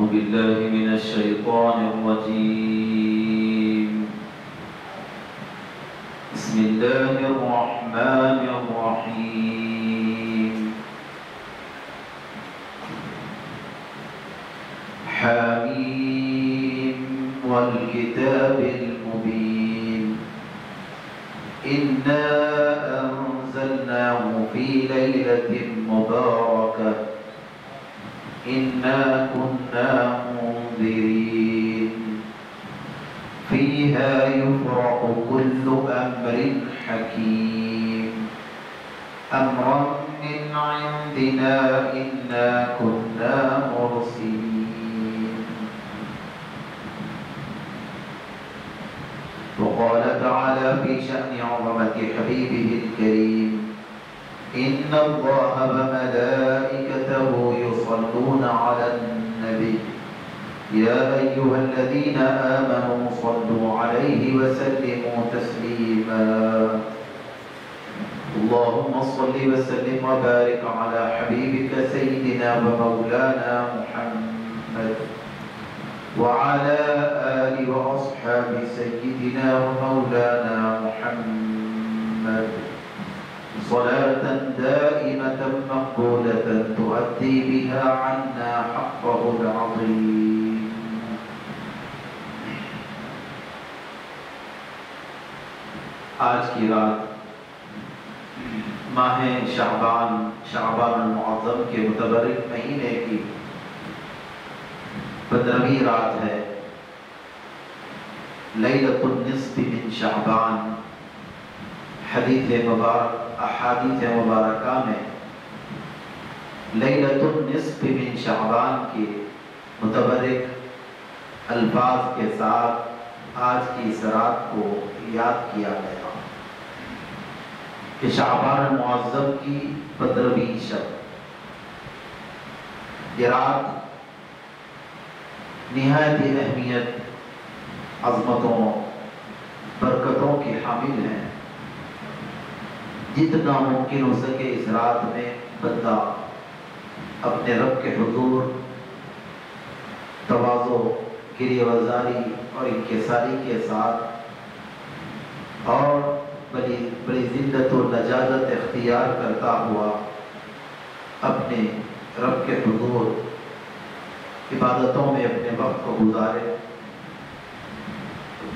أعوذ بالله من الشيطان الرجيم. بسم الله الرحمن الرحيم. حميم والكتاب المبين. إنا أنزلناه في ليلة مباركة. إنا كنا منذرين فيها يفرق كل أمر حكيم أمرا من عندنا إنا كنا مرسلين وقال تعالى في شأن عظمة حبيبه الكريم إن الله وملائكته يصلون على النبي. يا أيها الذين آمنوا صلوا عليه وسلموا تسليما. اللهم صل وسلم وبارك على حبيبك سيدنا ومولانا محمد وعلى آل وأصحاب سيدنا ومولانا محمد صلاة دائمة مقبولة تؤدي بها عنا حقه العظيم آج کی رات، ماہ شعبان شعبان المعظم کے متبرک مہینے کی پندرہویں رات ہے۔ لیلت النصف من شعبان، حدیث مبارک۔ احادیث مبارکہ میں لیلت النصف من شعبان کے متبرک الفاظ کے ساتھ آج کی اس رات کو یاد کیا گیا کہ شعبان معظم کی پندرہویں شب یہ رات نہایت اہمیت، عظمتوں، برکتوں کے حامل ہیں جتنا ممکن ہو سکے اس رات میں بندہ اپنے رب کے حضور توازو گری وزاری اور انکساری کے ساتھ اور بڑی بڑی زندت و نجازت اختیار کرتا ہوا اپنے رب کے حضور عبادتوں میں اپنے وقت کو گزارے۔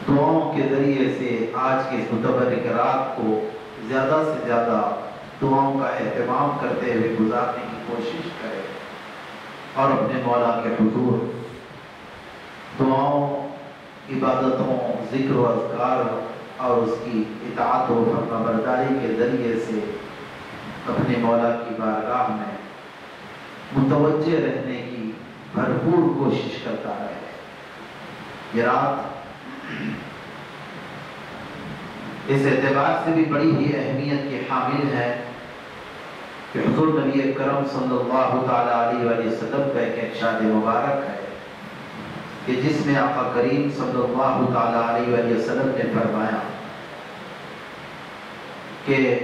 دعاؤں کے ذریعے سے آج کے اس متبرک رات کو زیادہ سے زیادہ دعاؤں کا اہتمام کرتے ہوئے گزارنے کی کوشش کرے اور اپنے مولا کے حضور دعاؤں، عبادتوں، ذکر و اذکار اور اس کی اطاعت و فرما برداری کے ذریعے سے اپنے مولا کی بارگاہ میں متوجہ رہنے کی بھرپور کوشش کرتا ہے یہ رات اس اعتبار سے بھی بڑی ہی اہمیت کے حامل ہے کہ حضور نبی کرم صلی اللہ تعالیٰ علیہ وآلہ وسلم کا ایک ارشاد مبارک ہے کہ جس میں آقا کریم صلی اللہ تعالیٰ علیہ وآلہ وسلم نے فرمایا کہ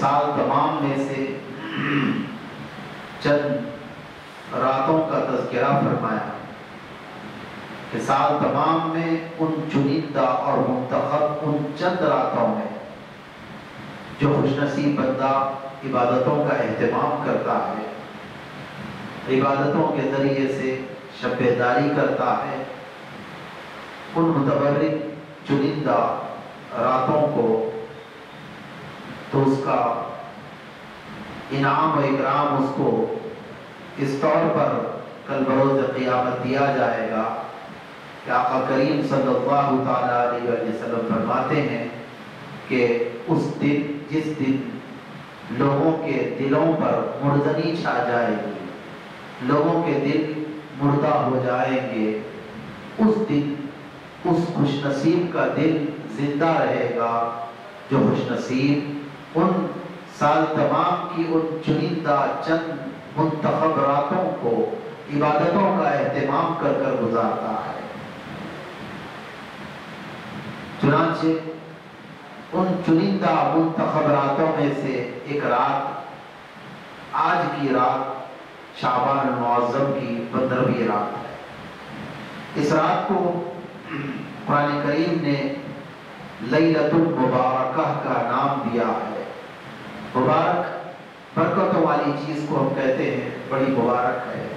سال تمام میں سے چند راتوں کا تذکرہ فرمایا۔ کہ سال تمام میں، ان چنندہ اور منتخب ان چند راتوں میں، جو خوش نصیب بندہ عبادتوں کا اہتمام کرتا ہے، عبادتوں کے ذریعے سے شب داری کرتا ہے، ان متبرک چنندہ راتوں کو تو اس کا انعام و اکرام اس کو اس طور پر کل بروز قیامت دیا جائے گا۔ کہ آقا کریم صلی اللہ تعالیٰ علیہ وسلم فرماتے ہیں کہ اس دن، جس دن لوگوں کے دلوں پر مردنی چھا جائے گی، لوگوں کے دل مردہ ہو جائیں گے، اس دن اس خوش نصیب کا دل زندہ رہے گا جو خوش نصیب ان سال تمام کی ان چنندہ چند منتخب راتوں کو عبادتوں کا اہتمام کر کر گزارتا ہے۔ چنانچہ ان چنندہ منتخب راتوں میں سے ایک رات، آج کی رات شعبان المعظم کی پندرہویں رات ہے۔ اس رات کو قرآن کریم نے لیلت المبارکہ کا نام دیا ہے۔ مبارک، برکتوں والی چیز کو ہم کہتے ہیں، بڑی مبارک ہے۔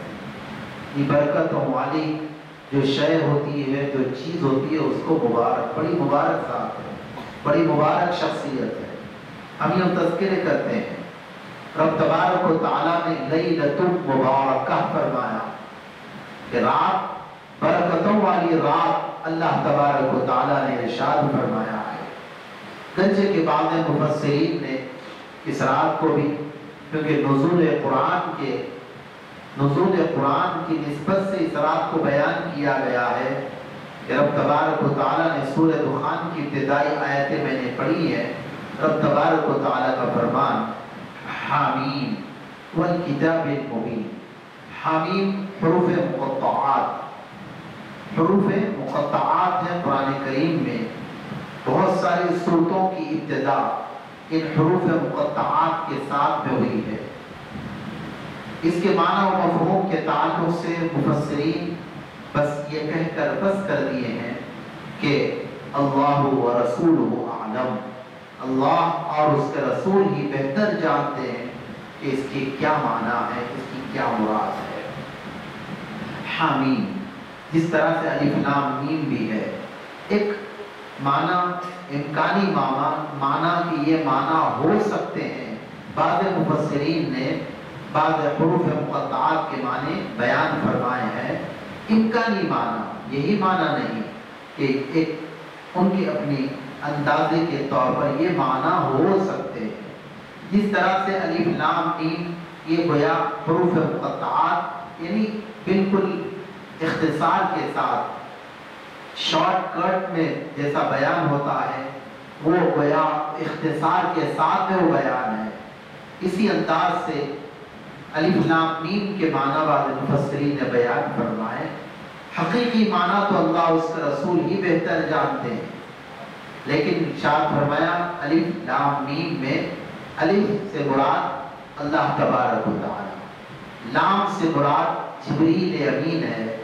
یہ برکتوں والی جو شے ہوتی ہے، جو چیز ہوتی ہے، اس کو مبارک، بڑی مبارک ذات ہے، بڑی مبارک شخصیت ہے۔ ہم یہ تذکرے کرتے ہیں۔ رب تبارک و تعالیٰ نے لیلت المبارکہ فرمایا کہ رات، برکتوں والی رات اللہ تبارک و تعالیٰ نے ارشاد فرمایا ہے۔ گنجے کے بعد مفسرین نے اس رات کو بھی، کیونکہ نزول قرآن کے نزول قرآن کی نسبت سے اس رات کو بیان کیا گیا ہے کہ رب تبارک و تعالیٰ نے سورہ دخان کی ابتدائی آیتیں میں نے پڑھی ہیں۔ رب تبارک و تعالیٰ کا فرمان، حامیم، والکتاب المبین۔ حامیم حروف مقطعات۔ حروف مقطعات ہیں قرآن کریم میں۔ بہت ساری صورتوں کی ابتدا ان حروف مقطعات کے ساتھ میں ہوئی ہے۔ اس کے معنی و مفہوم کے تعلق سے مفسرین بس یہ کہہ کر بس کر دیے ہیں کہ اللہ و رسول عالم اللہ اور اس کے رسول ہی بہتر جانتے ہیں کہ اس کی کیا معنی ہے، اس کی کیا مراد ہے۔ حامیم۔ جس طرح سے علی فلام میم بھی ہے، ایک معنی، امکانی معنی کی یہ معنی ہو سکتے ہیں۔ بعض مفسرین نے بعض حروف مقطعات کے معنی بیان فرمائے ہیں۔ امکانی معنی، یہی معنی نہیں کہ ایک ان کی اپنی اندازے کے طور پر یہ معنی ہو سکتے ہیں۔ جس طرح سے علی فلام میم یہ گویا حروف مقطعات یعنی بالکل اختصار کے ساتھ شارٹ کٹ میں جیسا بیان ہوتا ہے، وہ گویا اختصار کے ساتھ میں وہ بیان ہے۔ اسی انداز سے علی فلام میم کے معنی والے مفسرین نے بیان فرمائے، حقیقی معنی تو اللہ اس کا رسول ہی بہتر جانتے ہیں۔ لیکن شاہ فرمایا، علی لام میم میں علی سے مراد اللہ تبارک و تعالی۔ لام سے مراد جبریل امین ہے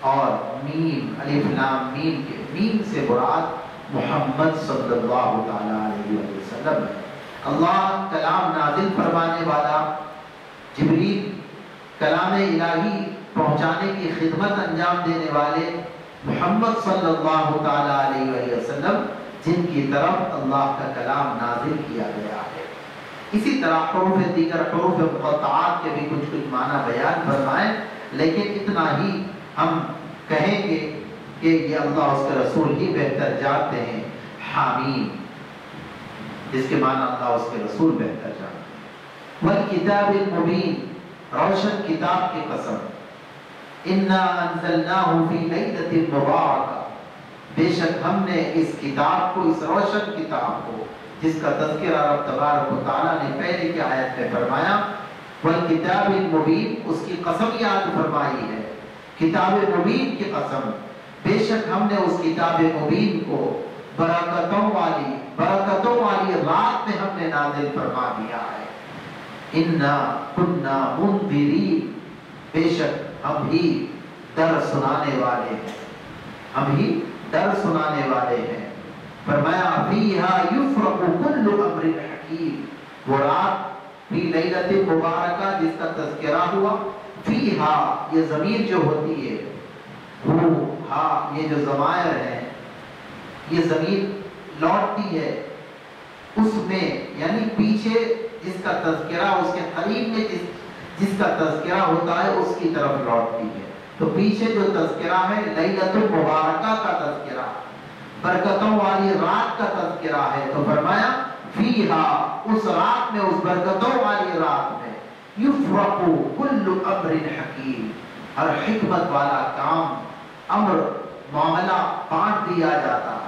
اور میم، علی لام میم کے میم سے مراد محمد صلی اللہ تعالی علیہ وسلم ہے۔ اللہ کلام نازل فرمانے والا جبریل کلام الہی پہنچانے کی خدمت انجام دینے والے محمد صلی اللہ تعالی علیہ وسلم، جن کی طرف اللہ کا کلام نازل کیا گیا ہے۔ اسی طرح حروف دیگر حروف مقطعات کے بھی کچھ کچھ معنی بیان فرمائیں، لیکن اتنا ہی ہم کہیں گے کہ یہ اللہ اس کے رسول ہی بہتر جانتے ہیں۔ حامیم، جس کے معنی اللہ اس کے رسول بہتر جانتے ہیں۔ والکتاب المبین روشن کتاب کی قسم۔ انا انزلناه فی لیلۃ مبارکہ بے شک ہم نے اس کتاب کو، اس روشن کتاب کو، جس کا تذکرہ رب تبارک و تعالیٰ نے پہلے کی آیت میں فرمایا والکتاب المبین اس کی قسم یاد فرمائی ہے۔ کتاب مبین کی قسم۔ بے شک ہم نے اس کتاب مبین کو برکتوں والی برکتوں والی رات میں ہم نے نازل فرما دیا ہے۔ بے شک ہم ہی در سنانے والے ہیں۔ ہم ہی در سنانے والے ہیں۔ فرمایا فیہا یفرق کل امر حکیم وہ رات فی لیلت مبارکہ جس کا تذکرہ ہوا فیہا یہ ضمیر جو ہوتی ہے ہو ہا یہ جو ضمائر ہے یہ ضمیر لوٹتی ہے۔ اس میں یعنی پیچھے جس کا تذکرہ اس کے قریب میں جس جس کا تذکرہ ہوتا ہے، اس کی طرف لوٹتی ہے۔ تو پیچھے جو تذکرہ ہے لیلت المبارکہ کا تذکرہ، برکتوں والی رات کا تذکرہ ہے۔ تو فرمایا، فیہا، اس رات میں، اس برکتوں والی رات میں، یفرقو کل امر حکیم۔ ہر حکمت والا کام، امر، معاملہ بانٹ دیا جاتا ہے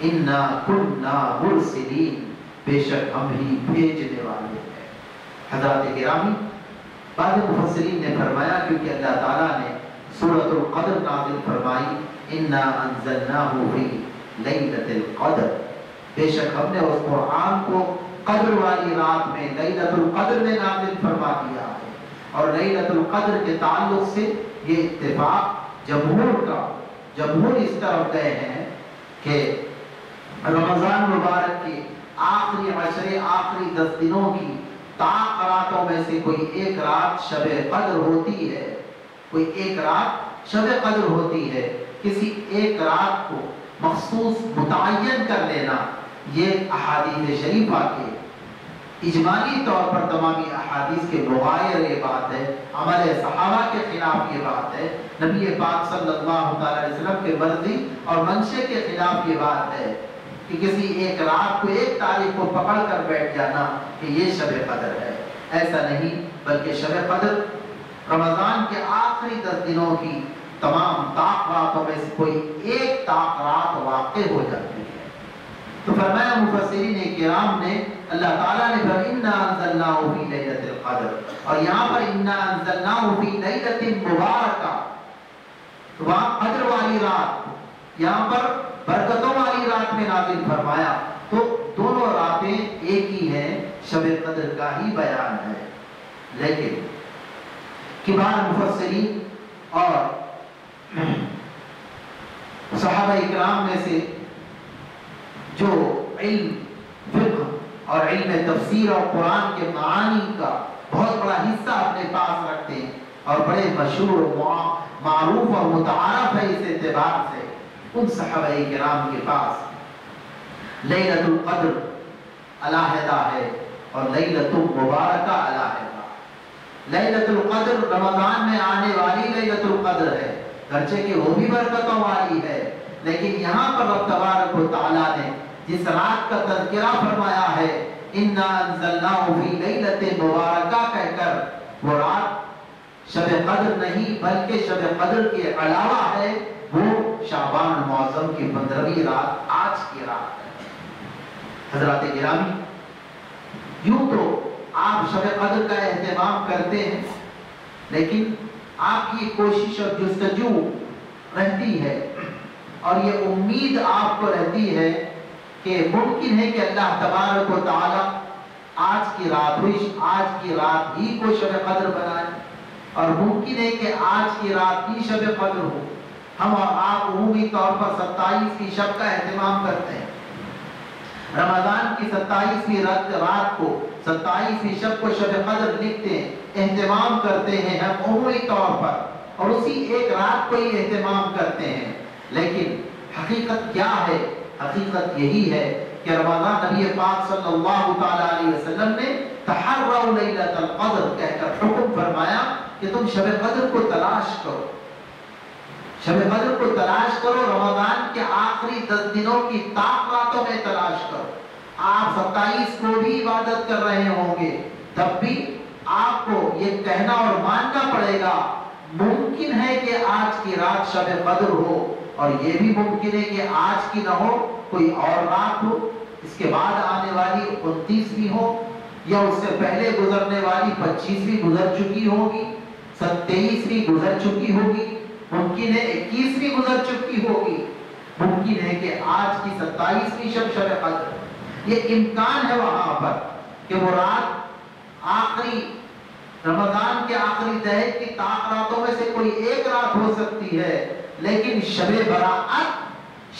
انا کننا مرسلین بے شک ہم ہی بھیجنے والے ہیں۔ حضرات گرامی بعض مفسرین نے فرمایا کیونکہ اللہ تعالیٰ نے سورۃ القدر نازل فرمائی، انا انزلناہ فی لیلۃ القدر۔ بے شک ہم نے اس قرآن کو قدر والی رات میں لیلت القدر نے نازل فرما دیا ہے۔ اور لیلت القدر کے تعلق سے یہ اتفاق جمہور کا، جمہور اس طرف گئے ہیں کہ رمضان مبارک کی آخری عشرے آخری دس دنوں کی تاق راتوں میں سے کوئی ایک رات شب قدر ہوتی ہے۔ کوئی ایک رات شب قدر ہوتی ہے۔ کسی ایک رات کو مخصوص متعین کر لینا یہ احادیث شریفہ کے اجمالی طور پر تمامی احادیث کے مغایر یہ بات ہے۔ عمل صحابہ کے خلاف یہ بات ہے۔ نبی پاک صلی اللہ علیہ وسلم کے مرضی اور منشے کے خلاف یہ بات ہے۔ کہ کسی ایک رات کو ایک تاریخ کو پکڑ کر بیٹھ جانا کہ یہ شب قدر ہے۔ ایسا نہیں، بلکہ شب قدر رمضان کے آخری دس دنوں کی تمام طاق راتوں میں سے کوئی ایک طاق رات واقع ہو جاتی ہے۔ تو فرمایا مفسرین کرام نے، اللہ تعالیٰ نے فرمایا، اِنَّا أَنزَلْنَاهُ فِي لَيْلَةِ الْقَدْرِ اور یہاں پر اِنَّا أَنزَلْنَاهُ فِي لَيْلَةٍ مُبَارَكَةٍ تو وہاں قدر والی رات، یہاں پر برکتوں والی رات میں نازل فرمایا، تو دونوں راتیں ایک ہی ہیں، شب قدر کا ہی بیان ہے۔ لیکن، کبار مفسرین اور صحابہ اکرام میں سے جو علم، فقہ اور علم تفسیر اور قرآن کے معانی کا بہت بڑا حصہ اپنے پاس رکھتے ہیں اور بڑے مشہور معروف اور متعارف ہے اس اعتبار سے۔ ان صحابہ کرام کے پاس۔ لیلت القدر، علاحدہ ہے، اور لیلت المبارکہ علاحدہ۔ لیلت القدر، رمضان میں آنے والی لیلت القدر ہے۔ گرچہ کہ وہ بھی برکتوں والی ہے، لیکن یہاں پر رب تبارک و تعالیٰ نے جس رات کا تذکرہ فرمایا ہے اِنَّا أَنزَلْنَاهُ فِي لَيْلَةٍ مُبَارَكَةٍ کہہ کر، وہ رات شب قدر نہیں، بلکہ شب قدر کے علاوہ ہے، وہ شعبان معظم کی پندرہویں رات آج کی رات ہے۔ حضرات گرامی، یوں تو آپ شب قدر کا اہتمام کرتے ہیں، لیکن آپ کی کوشش اور جستجو رہتی ہے اور یہ امید آپ کو رہتی ہے کہ ممکن ہے کہ اللہ تبارک و تعالی آج کی رات ہوئی، آج کی رات ہی کو شب قدر بنائے اور ممکن ہے کہ آج کی رات ہی شب قدر ہو۔ ہم اور آپ عمومی طور پر ستائیس کی شب کا اہتمام کرتے ہیں۔ رمضان کی ستائیسویں رات کو ستائیسویں شب کو شب قدر لکھتے ہیں، اہتمام کرتے ہیں ہم عمومی طور پر۔ اور اسی ایک رات کو ہی اہتمام کرتے ہیں۔ لیکن حقیقت کیا ہے؟ حقیقت یہی ہے کہ رمضان نبی پاک صلی اللہ علیہ وسلم نے تحروا لیلت القدر کہہ کر حکم فرمایا کہ تم شب قدر کو تلاش کرو۔ شب قدر کو تلاش کرو، رمضان کے آخری دس دنوں کی تاق راتوں میں تلاش کرو۔ آپ ستائیس کو بھی عبادت کر رہے ہوں گے۔ تب بھی آپ کو یہ کہنا اور ماننا پڑے گا، ممکن ہے کہ آج کی رات شب قدر ہو، اور یہ بھی ممکن ہے کہ آج کی نہ ہو، کوئی اور رات ہو۔ اس کے بعد آنے والی انتیسویں ہو، یا اس سے پہلے گزرنے والی پچیسویں گزر چکی ہوگی ستیسویں گزر چکی ہوگی۔ ممکن ہے اکیسویں گزر چکی ہوگی۔ ممکن ہے کہ آج کی ستائیسویں شب شب قدر۔ یہ امکان ہے وہاں پر کہ وہ رات آخری، رمضان کے آخری دہت کی تاک راتوں میں سے کوئی ایک رات ہو سکتی ہے، لیکن شب براعت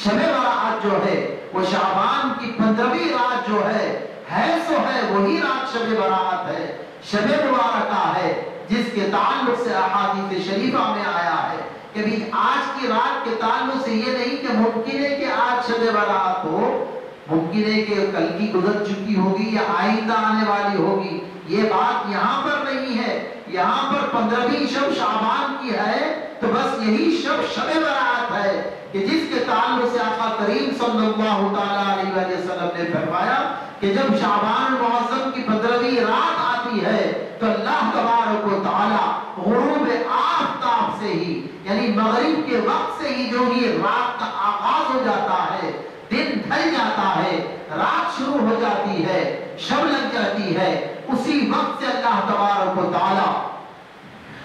شب براعت جو ہے، وہ شعبان کی پندرہویں رات جو ہے ہے سو ہے، وہی رات شب براعت ہے، شب مبارکہ ہے، جس کے تعلق سے احادیث شریفہ میں آیا ہے۔ کہ بھی آج کی رات کے تعلق سے یہ نہیں کہ ممکن ہے کہ آج شب براعت ہو، ممکن ہے کہ کل کی گزر چکی ہوگی یا آئندہ آنے والی ہوگی۔ یہ بات یہاں پر نہیں ہے۔ یہاں پر پندرہویں شب شعبان کی ہے تو بس یہی شب شب برات ہے کہ جس کے تعلق سے آقا کریم صلی اللہ علیہ وسلم نے فرمایا کہ جب شعبان معظم کی پندرہویں رات آتی ہے تو اللہ تبارک و تعالی غروب آفتاب سے ہی یعنی مغرب کے وقت سے ہی جو یہ رات کا آغاز ہو جاتا ہے، دن ڈھل جاتا ہے، رات شروع ہو جاتی ہے، شب لگ جاتی ہے، اسی وقت سے اللہ تبارک و تعالی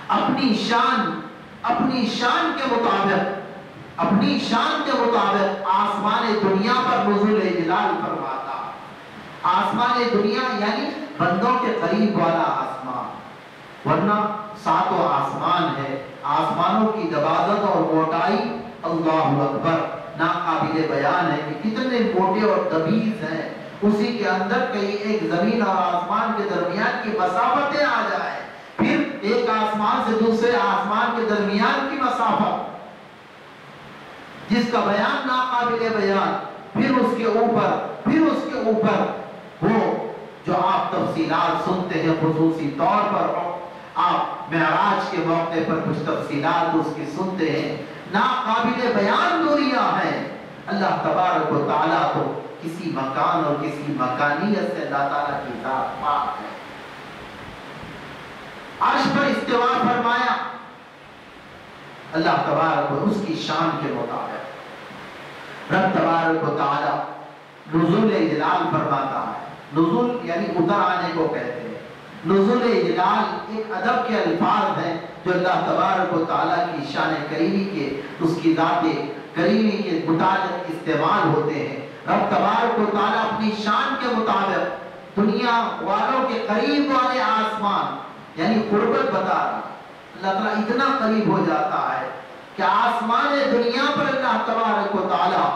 اپنی شان اپنی شان کے مطابق، اپنی شان کے مطابق آسمان دنیا پر نزول جلال فرماتا۔ آسمان دنیا یعنی بندوں کے قریب والا آسمان، ورنہ ساتوں آسمان ہے۔ آسمانوں کی دبازت اور موٹائی اللہ اکبر۔ ناقابل بیان ہے کہ کتنے موٹے اور دبیز ہیں۔ اسی کے اندر کئی ایک زمین اور آسمان کے درمیان کی مسافتیں آ جائیں۔ پھر ایک آسمان سے دوسرے آسمان کے درمیان کی مسافت۔ جس کا بیان ناقابل بیان، پھر اس کے اوپر، پھر اس کے اوپر۔ وہ جو آپ تفصیلات سنتے ہیں خصوصی طور پر۔ آپ معراج کے موقع پر کچھ تفصیلات اس کی سنتے ہیں۔ ناقابل بیان دوریاں ہیں اللہ تبارک و تعالیٰ کو کسی مکان اور کسی مکانیت سے اللہ تعالیٰ کی ذات پاک ہے۔ عرش پر استوا فرمایا۔ اللہ تبارک و اس کی شان کے مطابق۔ رب تبارک و تعالیٰ نزول اجلال فرماتا ہے۔ نزول یعنی اتر آنے کو کہتے ہیں۔ نزول اجلال ایک ادب کے الفاظ ہیں جو اللہ تبارک و تعالیٰ کی شان کریمی کے، اس کی ذات کریمی کے مطابق استعمال ہوتے ہیں۔ رب تبارک و تعالیٰ اپنی شان کے مطابق دنیا والوں کے قریب والے آسمان یعنی قربت بتا رہا اللہ تعالیٰ اتنا قریب ہو جاتا ہے کہ آسمان دنیا پر اللہ تبارک و تعالیٰ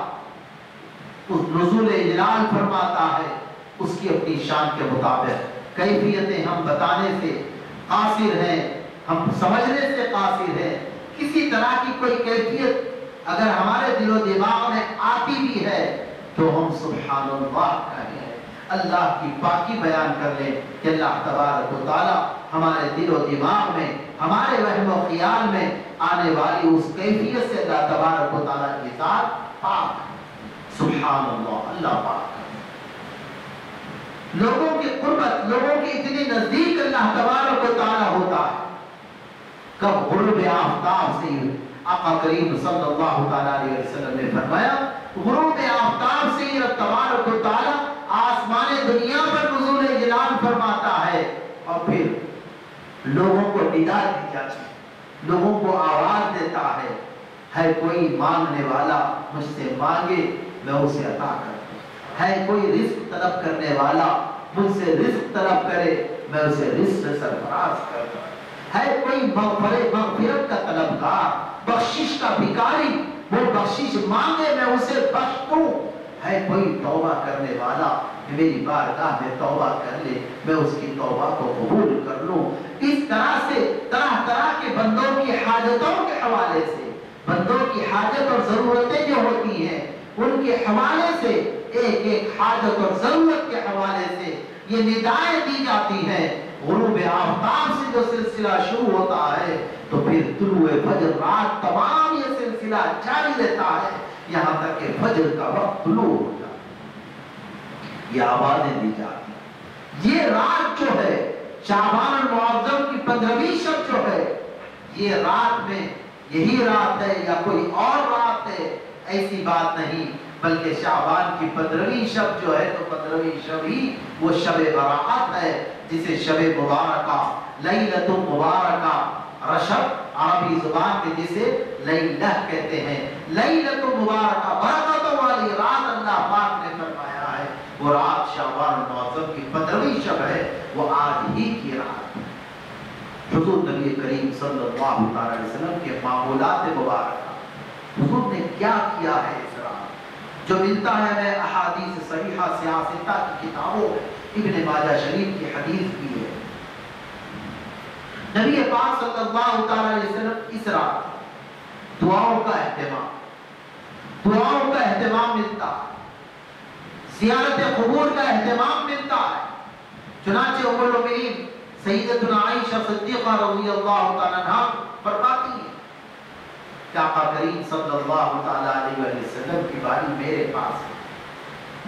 اس نزول اجلال فرماتا ہے، اس کی اپنی شان کے مطابق۔ کیفیتیں ہم بتانے سے قاصر ہیں، ہم سمجھنے سے قاصر ہیں۔ کسی طرح کی کوئی کیفیت اگر ہمارے دل و دماغ میں آتی بھی ہے تو ہم سبحان اللہ کہیں اللہ کی پاکی بیان کر لیں کہ اللہ تبارک و تعالی ہمارے دل و دماغ میں، ہمارے وہم و خیال میں آنے والی اس کیفیت سے اللہ تبارک و تعالی کی ذات پاک سبحان اللہ اللہ پاک لوگوں کی قربت، لوگوں کی اتنی نزدیک اللہ تبارک و تعالی ہوتا ہے۔ کب غروب آفتاب سے آقا کریم صلی اللہ علیہ وسلم نے فرمایا، غروب آفتاب سے ہی تبارک و تعالی آسمان دنیا پر نزول جلال فرماتا ہے۔ اور پھر لوگوں کو ندا دی جاتی ہے، لوگوں کو آواز دیتا ہے۔ ہے کوئی مانگنے والا مجھ سے مانگے، میں اسے عطا کرتا ہے کوئی رزق طلب کرنے والا، مجھ سے رزق طلب کرے، میں اسے رزق سے سرفراز کرتا ہے کوئی مغفرت مغفرت کا طلبگار، بخشش کا بھکاری، وہ بخشش مانگے، میں اسے بخش دوں۔ ہے کوئی توبہ کرنے والا میری بارگاہ میں توبہ کر لے، میں اس کی توبہ کو قبول کر لوں۔ اس طرح سے، طرح طرح کے بندوں کی حاجتوں کے حوالے سے، بندوں کی حاجت اور ضرورتیں جو ہوتی ہیں، ان کے حوالے سے ایک ایک حاجت اور ضرورت کے حوالے سے یہ ندائیں دی جاتی ہیں۔ غروب آفتاب سے جو سلسلہ شروع ہوتا ہے، تو پھر طلوع فجر رات تمام یہ سلسلہ جاری رہتا ہے۔ یہاں تک کہ فجر کا وقت طلوع ہو جاتا ہے۔ یہ آوازیں دی جاتی ہیں۔ یہ رات جو ہے، شعبان معظم کی پندرہویں شب جو ہے، یہ رات میں یہی رات ہے یا کوئی اور رات ہے؟ ایسی بات نہیں۔ بلکہ شعبان کی پندرہویں شب جو ہے تو پندرہویں شب ہی وہ شب براعت ہے، جسے شب مبارکہ لیلت مبارکہ، رشب عربی زبان کے جسے لیلہ کہتے ہیں۔ لیلت مبارکہ برکت والی رات اللہ پاک نے فرمایا ہے۔ وہ رات شعبان المعظم کی پندرہویں شب ہے، وہ آج ہی کی رات ہے۔ حضور نبی کریم صلی اللہ علیہ وسلم کے معمولات مبارکہ، حضور نے کیا کیا ہے؟ جو ملتا ہے میں احادیث صحیحہ سیاستہ کی کتابوں ابن ماجہ شریف کی حدیث کی ہے۔ نبی پاک صلی اللہ علیہ وسلم اس رات دعاؤں کا اہتمام، دعاؤں کا اہتمام ملتا زیارت قبور کا اہتمام ملتا ہے۔ چنانچہ ام المؤمنین سیدتنا عائشہ صدیقہ رضی اللہ تعالیٰ عنہ فرماتی ہے آقا کریم صلی اللہ تعالیٰ علیہ وسلم کی باری میرے پاس ہے۔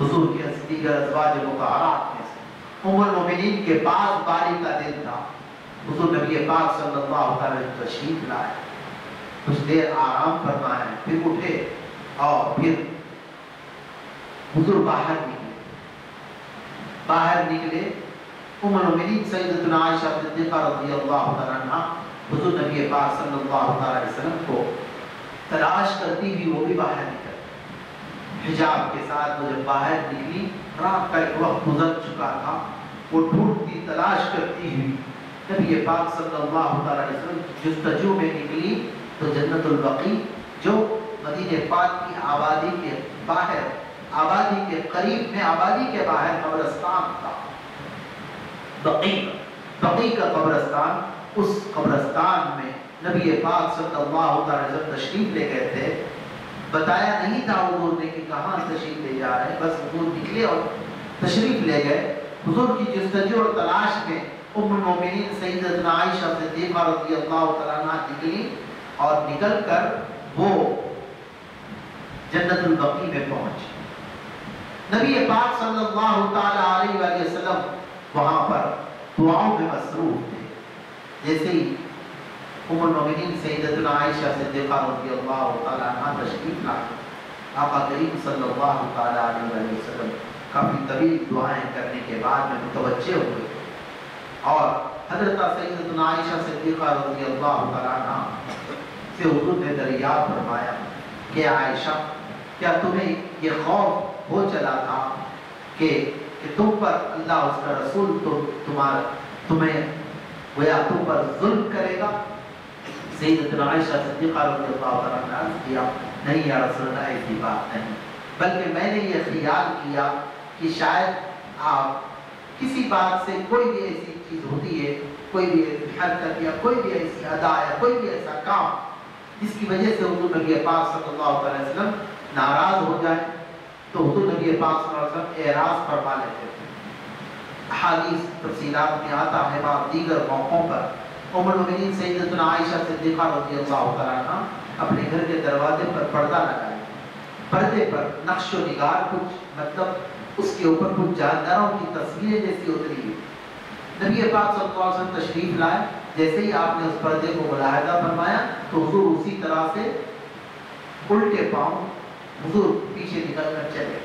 حضور کی دیگر ازواج مطہرات میں سے ام المؤمنین کے پاس باری کا دن تھا۔ حضور نبی پاک صلی اللہ تعالیٰ علیہ تشریف لائے۔ کچھ دیر آرام فرمائے، پھر اٹھے اور پھر حضور باہر نکلے۔ باہر نکلے ام المؤمنین سیدتنا عائشہ صدیقہ رضی اللہ تعالیٰ عنہ حضور نبی پاک صلی اللہ علیہ وسلم کو تلاش کرتی بھی وہ بھی باہر نکل حجاب کے ساتھ وہ جب باہر نکلی، رات کا ایک وقت گزر چکا تھا۔ وہ ڈھونڈتی تلاش کرتی ہوئی۔ نبی پاک صلی اللہ تعالی علیہ وسلم جستجو میں نکلی، تو جنت البقی جو مدینہ پاک کی آبادی کے باہر، آبادی کے قریب میں، آبادی کے باہر قبرستان تھا۔ بقی بقی کا قبرستان، اس قبرستان میں نبی پاک صلی اللہ تعالی وسلم تشریف لے گئے تھے۔ بتایا نہیں تھا حضور نے کہ کہاں تشریف لے جا رہے ہیں، بس حضور نکلے اور تشریف لے گئے۔ حضور کی جستجو اور تلاش میں ام المومنین سیدتنا عائشہ صدیقہ رضی اللہ تعالیٰ عنہ نکلی اور نکل کر وہ جنت البقی میں پہنچ۔ نبی پاک صلی اللہ تعالیٰ علیہ وآلہ وسلم وہاں پر دعاؤں میں مصروف تھے۔ جیسے ہی ام المؤمنین سیدتنا عائشہ صدیقہ رضی اللہ تعالیٰ عنہ تشریف لائے آقا کریم صلی اللہ تعالیٰ علیہ وسلم کافی طویل دعائیں کرنے کے بعد میں متوجہ ہوئے اور حضرت سیدتنا عائشہ صدیقہ رضی اللہ تعالیٰ عنہ سے حضور نے دریافت فرمایا کہ عائشہ کیا تمہیں یہ خوف ہو چلا تھا کہ کہ تم پر اللہ اس کا رسول تو تمہارا تمہیں گویا تم پر ظلم کرے گا سیدتنا عائشہ صدیقہ رضی اللہ تعالیٰ نے عرض کیا نہیں یا رسول اللہ ایسی بات نہیں بلکہ میں نے یہ خیال کیا کہ شاید آپ کسی بات سے کوئی بھی ایسی چیز ہوتی ہے، کوئی بھی ایسی حرکت یا کوئی بھی ایسی ادا یا کوئی بھی ایسا کام، جس کی وجہ سے حضور نبی پاک صلی اللہ علیہ وسلم ناراض ہو جائے تو حضور نبی پاک صلی اللہ علیہ وسلم اعراض فرما لیتے تھے حادیث تفصیلات میں آتا ہے، بعض دیگر موقعوں پر ام المؤمنین سیدتنا عائشہ صدیقہ رضی اللہ تعالیٰ عنہ اپنے گھر کے دروازے پر پردہ لگائے۔ پردے پر نقش و نگار کچھ مطلب اس کے اوپر کچھ جانداروں کی تصویریں جیسی اتری۔ ہوئی نبی پاک صلی اللہ علیہ وسلم تشریف لائے۔ جیسے ہی آپ نے اس پردے کو ملاحظہ فرمایا تو حضور اسی طرح سے الٹے پاؤں حضور پیچھے نکل کر چلے۔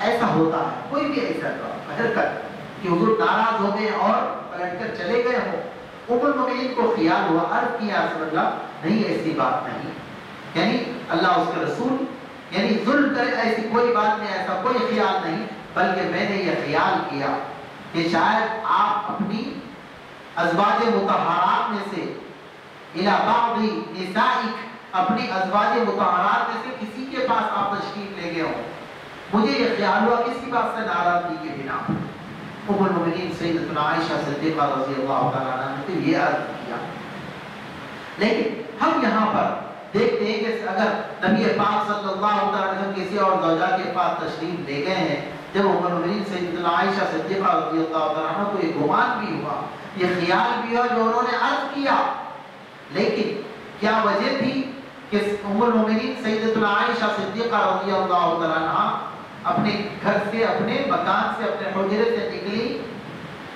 ایسا ہوتا ہے، کوئی بھی ایسا کام حرکت کہ حضور ناراض ہو گئے اور پلٹ کر چلے گئے ہوں۔ ام المؤمنین کو خیال ہوا، عرض کیا رسول اللہ نہیں، ایسی بات نہیں۔ یعنی اللہ اس کے رسول یعنی ظلم کرے، ایسی کوئی بات نہیں، ایسا کوئی خیال نہیں، بلکہ میں نے یہ خیال کیا کہ شاید آپ اپنی ازواج متحرات میں سے الى بعض نسائک اپنی ازواج متحرات میں سے کسی کے پاس آپ تشریف لے گئے ہوں۔ مجھے یہ خیال ہوا، کسی بات سے ناراضگی کے بنا۔ ام المؤمنین سیدتنا عائشہ صدیقہ رضی اللہ تعالیٰ عنہ نے یہ عرض کیا۔ لیکن ہم یہاں پر دیکھتے ہیں کہ اگر نبی پاک صلی اللہ علیہ وسلم کسی اور زوجہ کے پاس تشریف لے گئے ہیں، جب ام المؤمنین سیدتنا عائشہ صدیقہ رضی اللہ تعالیٰ عنہ کو یہ گمان بھی ہوا، یہ خیال بھی ہوا جو انہوں نے عرض کیا۔ لیکن کیا وجہ تھی کہ ام المؤمنین سیدتنا عائشہ صدیقہ رضی اللہ تعالیٰ عنہ اپنے گھر سے، اپنے مکان سے، اپنے حجرے سے نکلی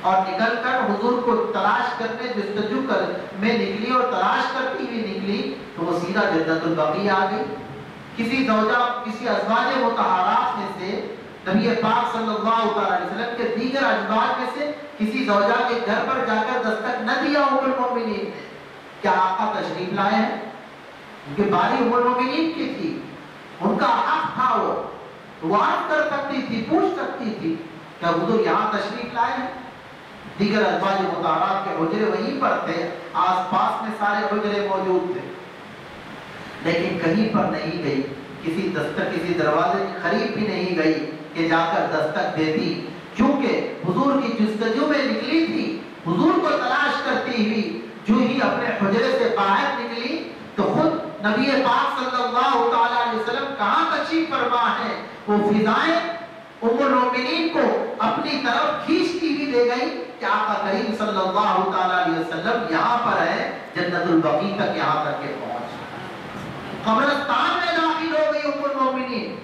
اور نکل کر حضور کو تلاش کرنے، جستجو کر میں نکلی اور تلاش کرتی ہوئی نکلی تو وہ سیدھا جنت البقی آ گئی۔ کسی زوجہ، کسی ازواج متحرات میں سے، نبی پاک صلی اللہ علیہ وسلم کے دیگر ازواج میں سے کسی زوجہ کے گھر پر جا کر دستک نہ دیا ام المؤمنین نے کیا آقا تشریف لائے ہیں؟ ان کے باری ام المؤمنین کی تھی۔ ان کا حق تھا وہ۔ وعد کر سکتی تھی، پوچھ سکتی تھی کہ حضور یہاں تشریف لائے ہیں؟ دیگر ازواج مطارات کے حجرے وہیں پر تھے، آس پاس میں سارے حجرے موجود تھے۔ لیکن کہیں پر نہیں گئی، کسی دستک، کسی دروازے کی قریب بھی نہیں گئی کہ جا کر دستک دیتی۔ کیونکہ حضور کی جستجو میں نکلی تھی، حضور کو تلاش کرتی ہوئی، جو ہی اپنے حجرے سے باہر نکلی تو خود نبی پاک صلی اللہ تعالی علیہ وسلم کہاں تشریف فرما ہے؟ وہ فضائیں ام المؤمنین کو اپنی طرف کھینچتی ہوئی لے گئی کہ آقا کریم صلی اللہ تعالی علیہ وسلم یہاں پر ہے، جنت البقی تک یہاں تک کے پہنچ قبرستان میں داخل ہو گئی ام المؤمنین۔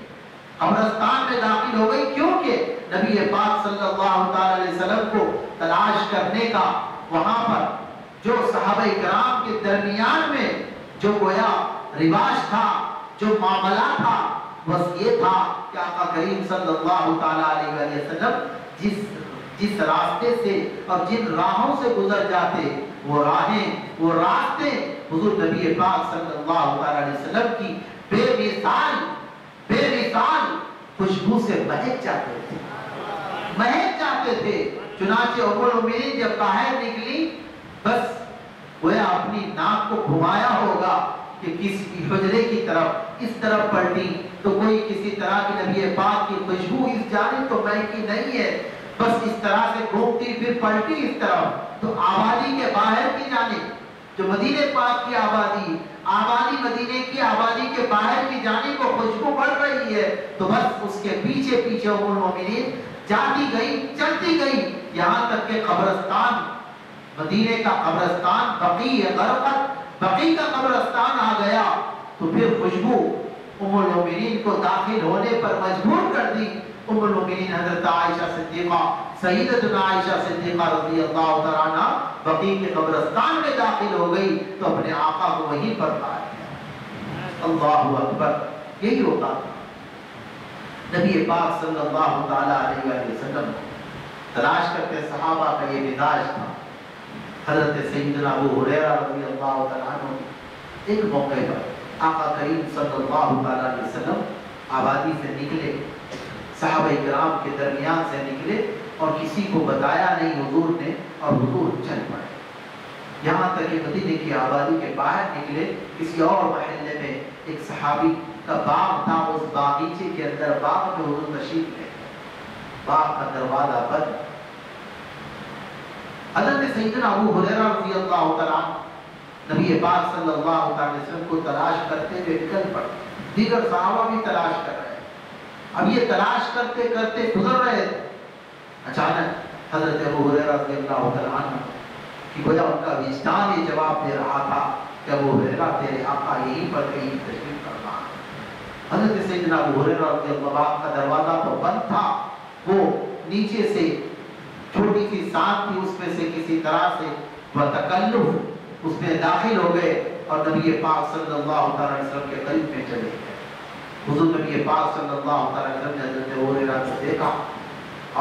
قبرستان میں داخل ہو گئی کیونکہ نبی پاک صلی اللہ تعالی علیہ وسلم کو تلاش کرنے کا وہاں پر جو صحابہ کرام کے درمیان میں جو گویا رواج تھا، جو معاملہ تھا، بس یہ تھا کہ آقا کریم صلی اللہ تعالیٰ علیہ وسلم جس جس راستے سے اور جن راہوں سے گزر جاتے، وہ راہیں، وہ راستے حضور نبی پاک صلی اللہ علیہ وسلم کی بے مثال بے مثال خوشبو سے مہک جاتے تھے۔ مہک جاتے تھے۔ چنانچہ ام المؤمنین جب باہر نکلی، بس وہ اپنی ناک کو گھمایا ہوگا کہ کسی حجرے کی طرف اس طرف پلٹی، تو کوئی کسی طرح کی نبی پاک کی خوشبو اس جانب تو مہکی نہیں ہے۔ بس اس طرح سے گھومتی، پھر پلٹی اس طرف۔ تو آبادی کے باہر کی جانب، جو مدینہ پاک کی آبادی آبادی مدینے کی آبادی کے باہر کی جانب کو خوشبو بڑھ رہی ہے۔ تو بس اس کے پیچھے پیچھے ام المؤمنین جاتی گئی چلتی گئی یہاں تک کہ قبرستان مدینے کا قبرستان بقی غرقت، بقی کا قبرستان آ گیا۔ تو پھر خوشبو ام المؤمنین کو داخل ہونے پر مجبور کر دی۔ ام المؤمنین حضرت عائشہ صدیقہ، سیدتنا عائشہ صدیقہ رضی اللہ تعالیٰ عنہ بقی کے قبرستان میں داخل ہو گئی، تو اپنے آقا کو وہیں پر پایا اللہ اکبر، یہی ہوتا۔ تھا نبی پاک صلی اللہ تعالیٰ علیہ وسلم تلاش کرتے، صحابہ کا یہ مزاج تھا۔ حضرت سیدنا ابو حریرہ رضی اللہ تعالیٰ عنہ ایک موقع پر آقا کریم صلی اللہ تعالیٰ علیہ وسلم آبادی سے نکلے، صحابہ کرام کے درمیان سے نکلے اور کسی کو بتایا نہیں حضور نے اور حضور چل پڑے۔ یہاں تک کہ مدینے کی آبادی کے باہر نکلے، کسی اور محلے میں ایک صحابی کا باغ تھا، اس باغیچے کے اندر باغ میں حضور تشریف لے باغ کا دروازہ بند حضرت سیدنا ابو حریرہ رضی اللہ تعالیٰ نبی پاک صلی اللہ علیہ وسلم کو تلاش کرتے ہوئے نکل پڑے۔ دیگر صحابہ بھی تلاش کر رہے ہیں۔ اب یہ تلاش کرتے کرتے گزر رہے تھے۔ اچانک حضرت ابو حریرہ رضی اللہ تعالیٰ عنہ کہ گویا ان کا وجدان یہ جواب دے رہا تھا کہ ابو حریرہ تیرے آقا یہیں پر کہیں تشریف کرنا حضرت سیدنا ابو حریرہ رضی اللہ کا دروازہ تو بند تھا۔ وہ نیچے سے چھوٹی سی سانپ تھی اس میں سے کسی طرح سے وہ تکلف اس میں داخل ہو گئے اور نبی پاک صلی اللہ علیہ وسلم کے قریب میں چلے گئے۔ حضور نبی پاک صلی اللہ علیہ وسلم نے حضرت عوریرہ کو دیکھا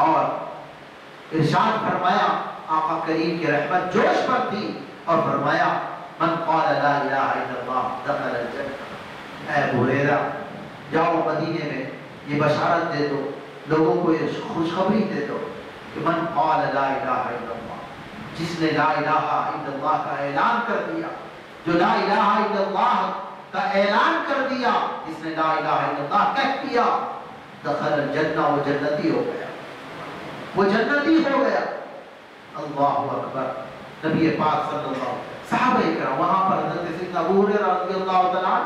اور ارشاد فرمایا، آقا کریم کی رحمت جوش پر تھی اور فرمایا، من قال لا الہ الا اللہ دخل الجنہ اے عوریرہ جاؤ مدینے میں یہ بشارت دے دو، لوگوں کو یہ خوشخبری دے دو۔ کہ من قال لا الہ الا اللہ جس نے لا الہ الا اللہ کا اعلان کر دیا، جو لا الہ الا اللہ کا اعلان کر دیا، جس نے لا الہ الا اللہ کہہ دیا، دخل الجنہ وہ جنتی ہو گیا۔ وہ جنتی ہو گیا۔ اللہ اکبر، نبی پاک صلی اللہ علیہ وسلم، صحابہ اکرام وہاں پر حضرت سیدنا ابو ہریرہ رضی اللہ تعالیٰ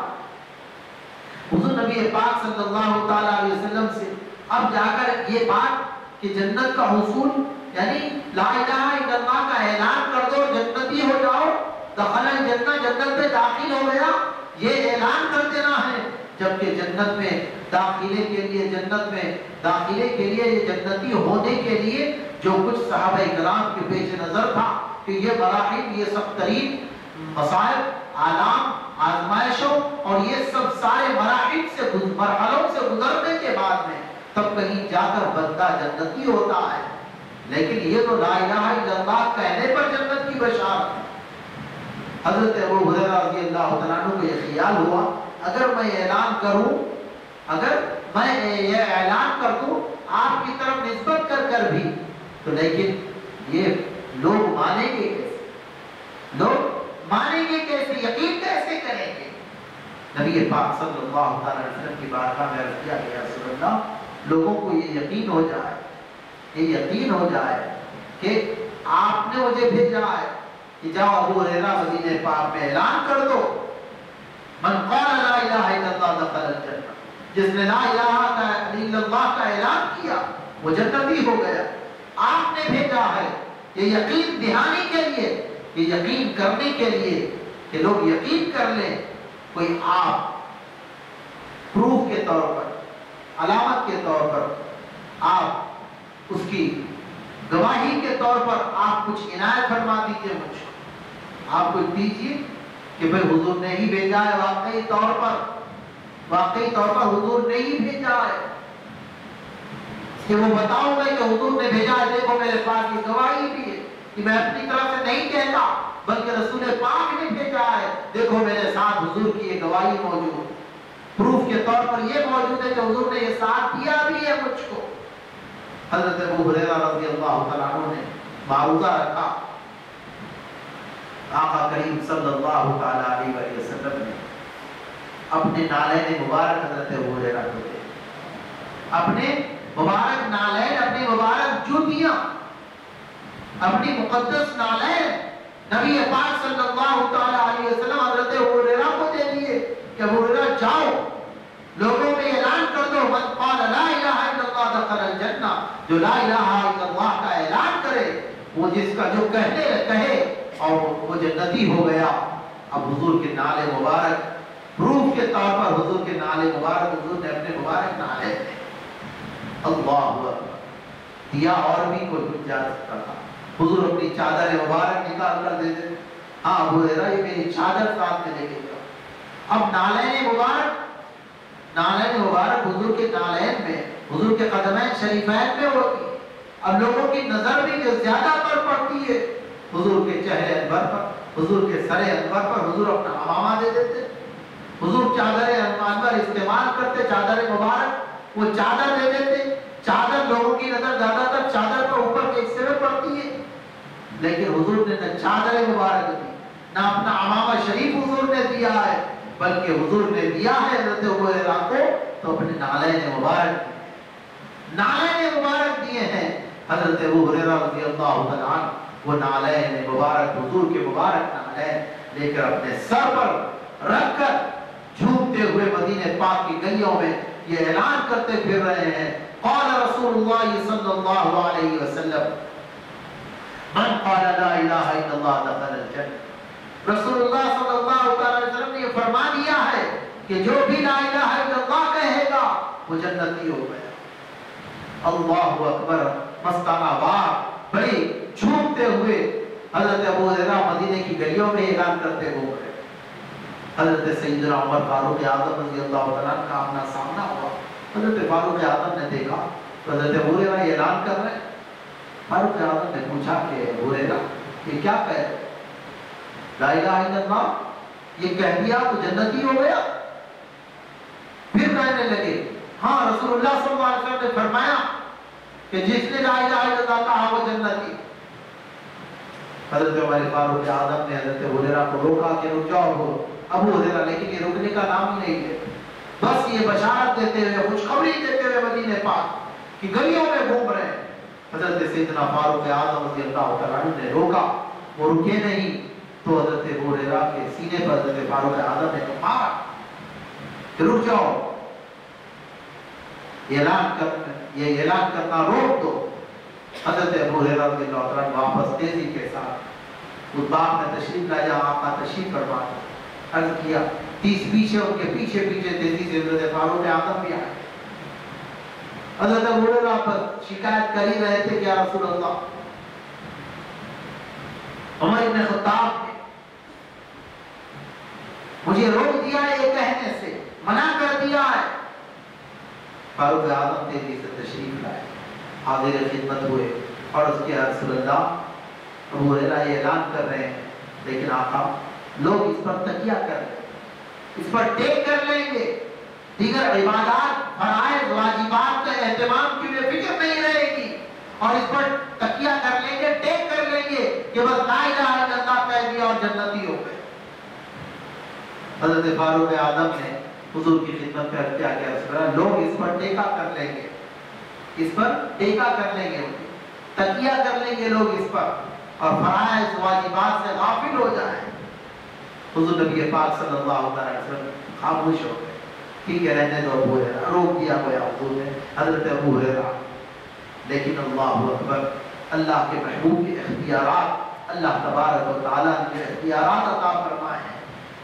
حضور نبی پاک صلی اللہ تعالیٰ علیہ وسلم سے اب جا کر یہ بات کہ جنت کا حصول یعنی لا الہ الا اللہ کا اعلان کر دو، جنتی ہو جاؤ، دخل الجنہ، جنت میں داخل ہو گیا، یہ اعلان کر دینا ہے۔ جبکہ جنت میں داخلے کے لیے، جنت میں داخلے کے لیے، یہ جنتی ہونے کے لیے جو کچھ صحابہ کرام کے پیش نظر تھا کہ یہ مراحل، یہ سب ترین مسائل، آلام، آزمائشوں اور یہ سب سارے مراحل سے مرحلوں سے گزرنے کے بعد میں تب کہیں جا کر بندہ جنتی ہوتا ہے۔ لیکن یہ تو لا الہ الا اللہ کہنے پر جنت کی بشارت ہے۔ حضرت ابو حریرہ رضی اللہ تعالیٰ عنہ کو یہ خیال ہوا، اگر میں اعلان کروں، اگر میں یہ اعلان کر دوں آپ کی طرف نسبت کر کر بھی، تو لیکن یہ لوگ مانیں گے کیسے؟ لوگ مانیں گے کیسے؟ یقین کیسے کریں گے؟ نبی پاک صلی اللہ علیہ وسلم کی بارگاہ میں عرض کیا گیا صلی اللہ لوگوں کو یہ یقین ہو جائے، یہ یقین ہو جائے کہ آپ نے مجھے بھیجا ہے کہ جاؤ ابو ریرا مدینہ پاک میں اعلان کر دو۔ من قال لا الہ الا اللہ دخل الجنہ۔ جس نے لا الہ الا اللہ کا اعلان کیا، وہ جنتی ہو گیا۔ آپ نے بھیجا ہے یہ یقین دہانی کے لیے یہ یقین کرنے کے لیے کہ لوگ یقین کر لیں۔ کوئی آپ پروف کے طور پر علامت کے طور پر آپ اس کی گواہی کے طور پر آپ کچھ عنایت فرما دیجیے مجھ آپ کچھ دیجیے کہ بھئی حضور نے ہی بھیجا ہے، واقعی طور پر، واقعی طور پر حضور نے ہی بھیجا ہے۔ کہ وہ بتاؤں گا کہ حضور نے بھیجا ہے، دیکھو میرے پاس یہ گواہی بھی ہے کہ میں اپنی طرف سے نہیں کہتا، بلکہ رسول پاک نے بھیجا ہے۔ دیکھو میرے ساتھ حضور کی یہ گواہی موجود ہے۔ پروف کے طور پر یہ موجود ہے کہ حضور نے یہ ساتھ دیا بھی ہے مجھ کو۔ حضرت ابو حریرہ رضی اللہ تعالیٰ عنہ نے معروضہ رکھا۔ آقا کریم صلی اللہ تعالیٰ علیہ وسلم نے اپنے نالین مبارک حضرت ابو حریرہ کو دے۔ اپنے مبارک نالین اپنی مبارک جوتیاں، اپنی مقدس نالین نبی پاک صلی اللہ تعالیٰ علیہ وسلم حضرت ابو حریرہ کو دے دیے کہ ابو حریرہ جاؤ۔ لوگوں میں اعلان کر دو، من قال لا الہ الا اللہ دخل الجنہ۔ جو لا الہ الا اللہ کا اعلان کرے، وہ جس کا جو کہنے کہے، اور وہ جنتی ہو گیا۔ اب حضور کے نالے مبارک پروف کے طور پر حضور کے نالے مبارک، حضور نے اپنے مبارک نالے اللہ اکبر دیا اور بھی کوئی کچھ جا سکتا تھا۔ حضور اپنی چادر مبارک نکال کر دے دے۔ ہاں ابو ہریرہ یہ میری چادر ساتھ میں لے کے اب نالین مبارک نالین مبارک حضور کے نالین میں، حضور کے قدمین شریفین میں ہوتی اب لوگوں کی نظر بھی جو زیادہ تر پڑتی ہے، حضور کے چہرے انور پر، حضور کے سر انور پر حضور اپنا امامہ دے دیتے حضور چادر انور استعمال کرتے، چادر مبارک، وہ چادر دے دیتے چادر لوگوں کی نظر زیادہ تر چادر پر اوپر کے حصے میں پڑتی ہے۔ لیکن حضور نے نہ چادر مبارک دی، نہ اپنا امامہ شریف حضور نے دیا ہے۔ بلکہ حضور نے دیا ہے حضرت ابو ہریرہ کو تو اپنے نالین مبارک نالین مبارک دیے ہیں۔ حضرت ابو حریرہ رضی اللہ تعالیٰ عنہ، وہ نالین مبارک، حضور کے مبارک نالین لے کر اپنے سر پر رکھ کر جھومتے ہوئے مدینہ پاک کی گلیوں میں یہ اعلان کرتے پھر رہے ہیں۔ قال رسول اللہ صلی اللہ علیہ وسلم، من قال لا الہ الا اللہ دخل الجنہ رسول اللہ صلی اللہ علیہ وسلم نے یہ فرما دیا ہے کہ جو بھی لا الہ الا اللہ کہے گا، وہ جنتی ہو گیا۔ اللہ اکبر مستانہ بار بڑی جھومتے ہوئے حضرت ابو حریرہ مدینے کی گلیوں میں اعلان کرتے ہو گئے حضرت سیدنا عمر فاروق اعظم رضی اللہ عنہ کا آمنا سامنا ہوا۔ حضرت فاروق اعظم نے دیکھا۔ حضرت ابو حریرہ اعلان کر رہے ہیں۔ فاروق اعظم نے پوچھا کہ ابو حریرہ یہ کیا کہہ رہے لا الہ الا اللہ، یہ کہہ دیا تو جنتی ہو گیا۔ پھر کہنے لگے ہاں رسول اللہ صلی اللہ علیہ وسلم نے فرمایا کہ جس نے لا الہ الا اللہ کہا وہ جنتی۔ حضرت عمر فاروق اعظم نے حضرت ابو حریرہ کو روکا کہ رک جاؤ، وہ ابو حریرہ لیکن یہ رکنے کا نام ہی نہیں ہے۔ بس یہ بشارت دیتے ہوئے، خوشخبری دیتے ہوئے مدینہ پاک کی گلیوں میں گھوم رہے۔ ہیں حضرت سیدنا فاروق اعظم رضی اللہ تعالیٰ نے روکا، وہ رکے نہیں۔ تو حضرت ابو حریرہ کے سینے پر حضرت فاروق اعظم نے مارا کہ رک جاؤ۔ اعلان کر، یہ اعلان کرنا روک دو۔ حضرت ابو حریرہ رضی اللہ عنہ واپس تیزی کے ساتھ اس باغ میں تشریف لایا آقا تشریف فرما عرض کیا، تیس پیچھے، ان کے پیچھے پیچھے تیزی سے حضرت فاروق اعظم بھی آئے۔ حضرت ابو حریرہ پر شکایت کر ہی رہے تھے کہ یا رسول اللہ! عمر ابن خطاب مجھے روک دیا ہے یہ کہنے سے، منع کر دیا ہے۔ فاروق اعظم تیزی سے تشریف لائے۔ حاضر خدمت ہوئے۔ اور اس کے ہاں رسول اللہ ابو حریرہ یہ اعلان کر رہے ہیں۔ لیکن آقا، لوگ اس پر تکیہ کر رہے ہیں۔ اس پر ٹیک کر لیں گے۔ دیگر عبادات، فرائض، واجبات کا اہتمام کی انہیں فکر نہیں رہے گی۔ اور اس پر تکیہ کر لیں گے، ٹیک کر لیں گے کہ بس لا الہ الا اللہ کہہ دیا اور جنتی ہو گئے۔ حضرت فاروق اعظم نے حضور کی خدمت میں کیا کیا رسول لوگ اس پر ٹیکا کر لیں گے۔ اس پر ٹیکا کر لیں گے۔ تکیہ کر لیں گے لوگ اس پر۔ اور فرائض واجبات سے غافل ہو جائیں۔ حضور نبی پاک صلی اللہ علیہ وسلم خاموش ہو گئے۔ ٹھیک ہے، رہنے دو ابو ہریرہ روک دیا گیا حضور نے، حضرت ابو ہریرہ لیکن اللہ اکبر، اللہ کے محبوب کے اختیارات، اللہ تبارک و تعالیٰ نے اختیارات عطا فرمائے ہیں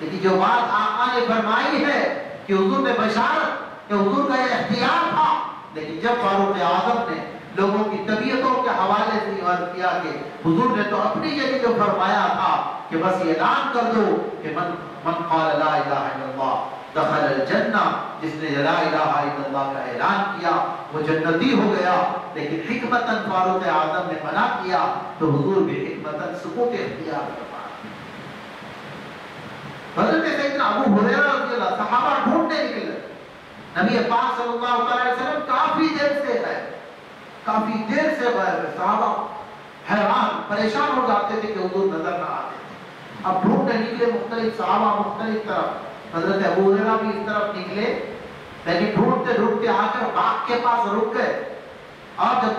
لیکن جو بات آقا نے فرمائی ہے کہ حضور نے بشارت، کہ حضور کا یہ اختیار تھا، لیکن جب فاروق اعظم نے لوگوں کی طبیعتوں کے حوالے سے یہ عرض کیا کہ حضور نے تو اپنی جگہ جو فرمایا تھا کہ بس اعلان کر دو کہ من من قال لا الہ الا اللہ، دخل الجنہ، جس نے لا الہ الا اللہ کا اعلان کیا، وہ جنتی ہو گیا، لیکن حکمتاً فاروق اعظم نے منع کیا، تو حضور بھی حکمتاً سکوت اختیار فرمایا حضرت سیدنا ابو حریرہ رضی اللہ صحابہ ڈھونڈنے نکل نکلے۔ نبی پاک صلی اللہ علیہ وسلم کافی دیر سے ہے۔ کافی دیر سے غائب ہے۔ صحابہ حیران، پریشان ہو جاتے تھے کہ حضور نظر نہ آتے۔ تھے اب ڈھونڈنے نکلے مختلف صحابہ مختلف طرف۔ حضرت ابو حریرہ بھی اس طرف نکلے۔ لیکن ڈھونڈتے ڈھونڈتے آ کر باغ کے پاس رک گئے۔ اور جب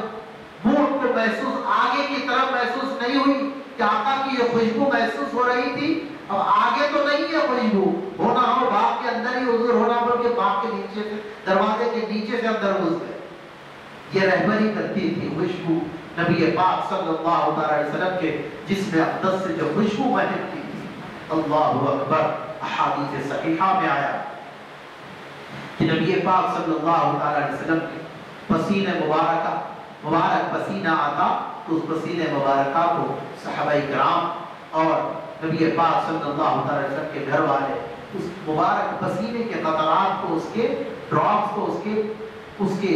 منہ کو محسوس، آگے کی طرف محسوس نہیں ہوئی کہ آقا کی یہ خوشبو محسوس ہو رہی تھی اب آگے تو نہیں ہے خوشبو ہونا ہو باغ کے اندر ہی حضور، ہونا بلکہ باغ کے نیچے سے، دروازے کے نیچے سے اندر گھس گئے یہ رہبری کرتی تھی خوشبو نبی پاک صلی اللہ علیہ وسلم کے، جس میں اقدس سے جو خوشبو مہکتی تھی۔ اللہ اکبر، احادیث صحیحہ میں آیا کہ نبی پاک صلی اللہ علیہ وسلم کے پسینہ مبارکہ، مبارک پسینہ آتا، تو اس پسینہ مبارکہ کو صحابہ کرام اور نبی پاک صلی اللہ علیہ وسلم کے گھر والے، اس مبارک پسینے کے قطرات کو، اس کے ڈراپس کو، اس کے اس کے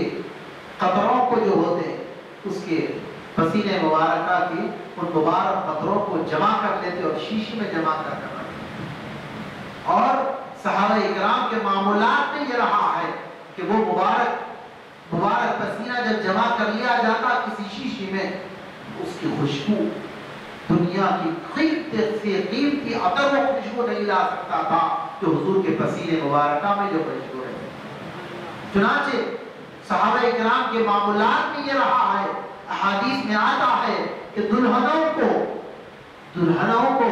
قطروں کو جو ہوتے اس کے پسینے مبارکہ کی ان مبارک قطروں کو جمع کر لیتے اور شیشے میں جمع کر کر رکھتے اور صحابہ اکرام کے معمولات میں یہ رہا ہے کہ وہ مبارک مبارک پسینہ جب جمع کر لیا جاتا کسی شیشی میں، اس کی خوشبو دنیا کی قیمت سے قیمتی عطر و خوشبو نہیں لا سکتا تھا جو حضور کے پسینے مبارکہ میں جو خوشبو ہے چنانچہ صحابہ اکرام کے معمولات میں یہ رہا ہے، احادیث میں آتا ہے کہ دلہنوں کو دلہنوں کو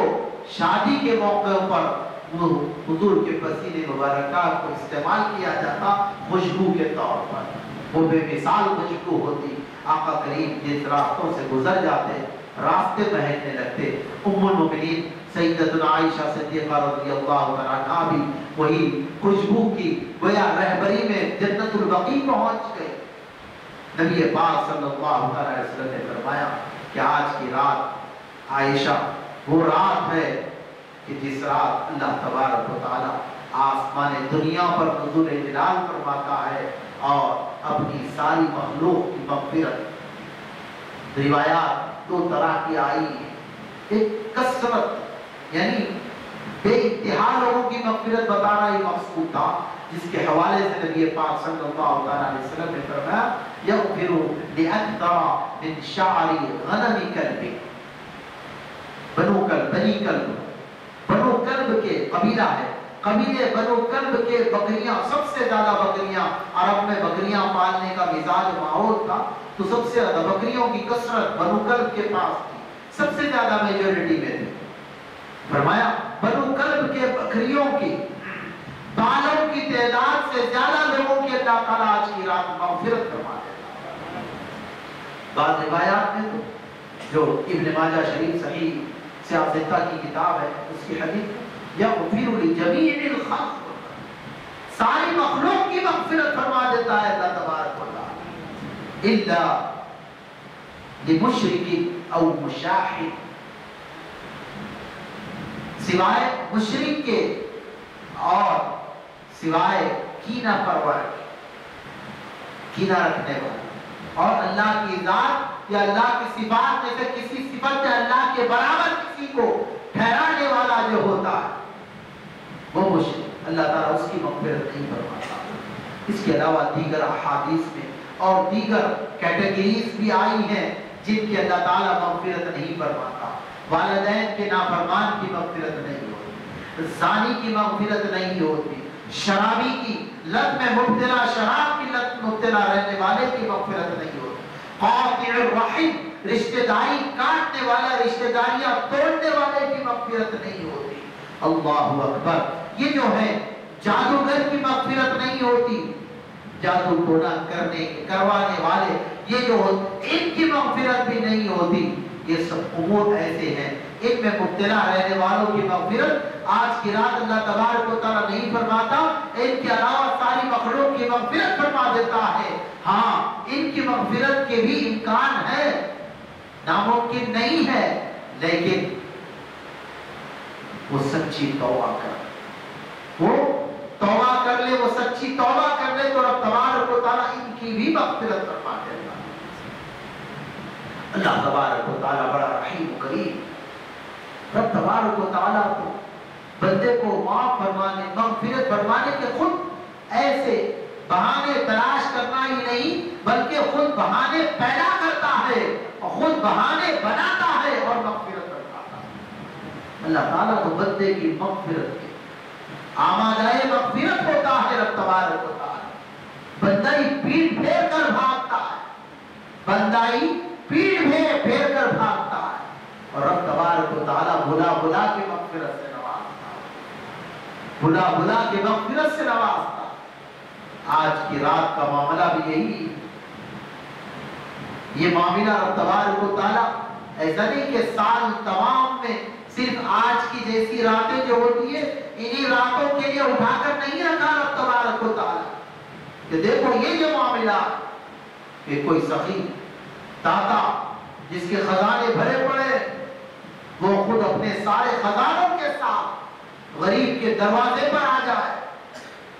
شادی کے موقع پر وہ حضور کے پسینے مبارکہ کو استعمال کیا جاتا خوشبو کے طور پر۔ وہ بے مثال خوشبو ہوتی، آقا کریم جس راستوں سے گزر جاتے ہیں راستے بہنے لگتے۔ ام المؤمنین، سیدتنا عائشہ صدیقہ رضی اللہ عنہ بھی وہی خوشبو کی گویا رہبری میں جنت البقی پہنچ گئے۔ نبی پاک صلی اللہ علیہ وسلم نے فرمایا کہ آج کی رات عائشہ، وہ رات ہے کہ جس رات اللہ تبارک و تعالی آسمان دنیا پر نزول جلال فرماتا ہے اور اپنی ساری مخلوق کی مغفرت روایات دو طرح کی آئی ہیں۔ ایک کثرت یعنی بے انتہا لوگوں کی مغفرت بتانا یہ مقصود تھا، جس کے حوالے سے نبی پاک صلی اللہ علیہ وسلم نے فرمایا یغفر لأکثر من شعر غنم کلب۔ بنو کلب، بنی کلب۔ بنو کلب کے قبیلہ ہے۔ قبیلے بنو کلب کے بکریاں، سب سے زیادہ بکریاں، عرب میں بکریاں پالنے کا مزاج ماحول تھا۔ تو سب سے زیادہ بکریوں کی کثرت بنو کلب کے پاس تھی۔ سب سے زیادہ میجورٹی میں تھی۔ فرمایا، بنو کلب کے بکریوں کی، بالوں کی تعداد سے زیادہ لوگوں کی اللہ تعالیٰ آج کی رات مغفرت فرما دیتا بعض روایات میں تو، جو ابن ماجہ شریف صحیح سیاستہ کی کتاب ہے، اس کی حدیث یا یغفر لجمیع الخلق ساری مخلوق کی مغفرت فرما دیتا ہے اللہ تبارک و تعالی۔ الا لمشرک او مشاہد سوائے مشرک کے اور سوائے کینہ پرور کینہ رکھنے والے اور اللہ کی ذات یا اللہ کی صفات میں سے کسی صفت میں اللہ کے برابر کسی کو ٹھہرانے والا جو ہوتا ہے، وہ مشرک۔ اللہ تعالیٰ اس کی مغفرت نہیں فرماتا۔ اس کے علاوہ دیگر احادیث میں اور دیگر کیٹیگریز بھی آئی ہیں جن کی اللہ تعالیٰ مغفرت نہیں فرماتا۔ والدین کے نافرمان کی مغفرت نہیں ہوتی، زانی کی مغفرت نہیں ہوتی، شرابی کی، لت میں مبتلا، شراب کی لت مبتلا رہنے والے کی مغفرت نہیں ہوتی۔ قاطع الرحم رشتہ داری، کاٹنے والا، رشتہ داریاں توڑنے والے کی مغفرت نہیں ہوتی۔ اللہ اکبر، یہ جو ہے، جادوگر کی مغفرت نہیں ہوتی۔ جادو ٹونا کرنے، کروانے والے، یہ جو ان کی مغفرت بھی نہیں ہوتی۔ یہ سب امور ایسے ہیں۔ ان میں مبتلا رہنے والوں کی مغفرت آج کی رات اللہ تبارک و تعالیٰ نہیں فرماتا، ان کے علاوہ ساری مخلوق کی مغفرت فرما دیتا ہے۔ ہاں ان کی مغفرت کے بھی امکان ہے۔ ناممکن نہیں ہے، لیکن وہ سچی توبہ کر وہ توبہ کر لے، وہ سچی توبہ کر لے تو رب تبارک و تعالیٰ ان کی بھی مغفرت فرما دیتا ہے اللہ تبارک و تعالیٰ بڑا رحیم و کریم۔ رب تبارک و تعالیٰ کو بندے کو معاف فرمانے، مغفرت فرمانے کے خود ایسے بہانے تلاش کرنا ہی نہیں، بلکہ خود بہانے پیدا کرتا ہے اور خود بہانے بناتا ہے اور مغفرت کرتا ہے۔ اللہ تعالیٰ تو بندے کی مغفرت کے مغفرت ہوتا ہے، رب تبارک ہوتا ہے بندہ ہی پیٹ پھیر کر بھاگتا ہے۔ بندہ ہی پیٹ پھیر پھیر کر بھاگتا ہے۔ اور رب تبارک و تعالیٰ بلا بلا کے مغفرت سے نوازتا ہے۔ بلا بلا کے مغفرت سے نوازتا ہے۔ آج کی رات کا معاملہ بھی یہی ہے۔ یہ معاملہ رب تبارک و تعالیٰ ایسا نہیں کہ سال تمام میں صرف آج کی جیسی راتیں جو ہوتی ہے انہی راتوں کے لیے اٹھا کر نہیں رکھا رب تبارک و تعالیٰ۔ کہ دیکھو، یہ جو معاملہ، کہ کوئی سخی داتا جس کے خزانے بھرے پڑے وہ خود اپنے سارے خزانوں کے ساتھ غریب کے دروازے پر آ جائے۔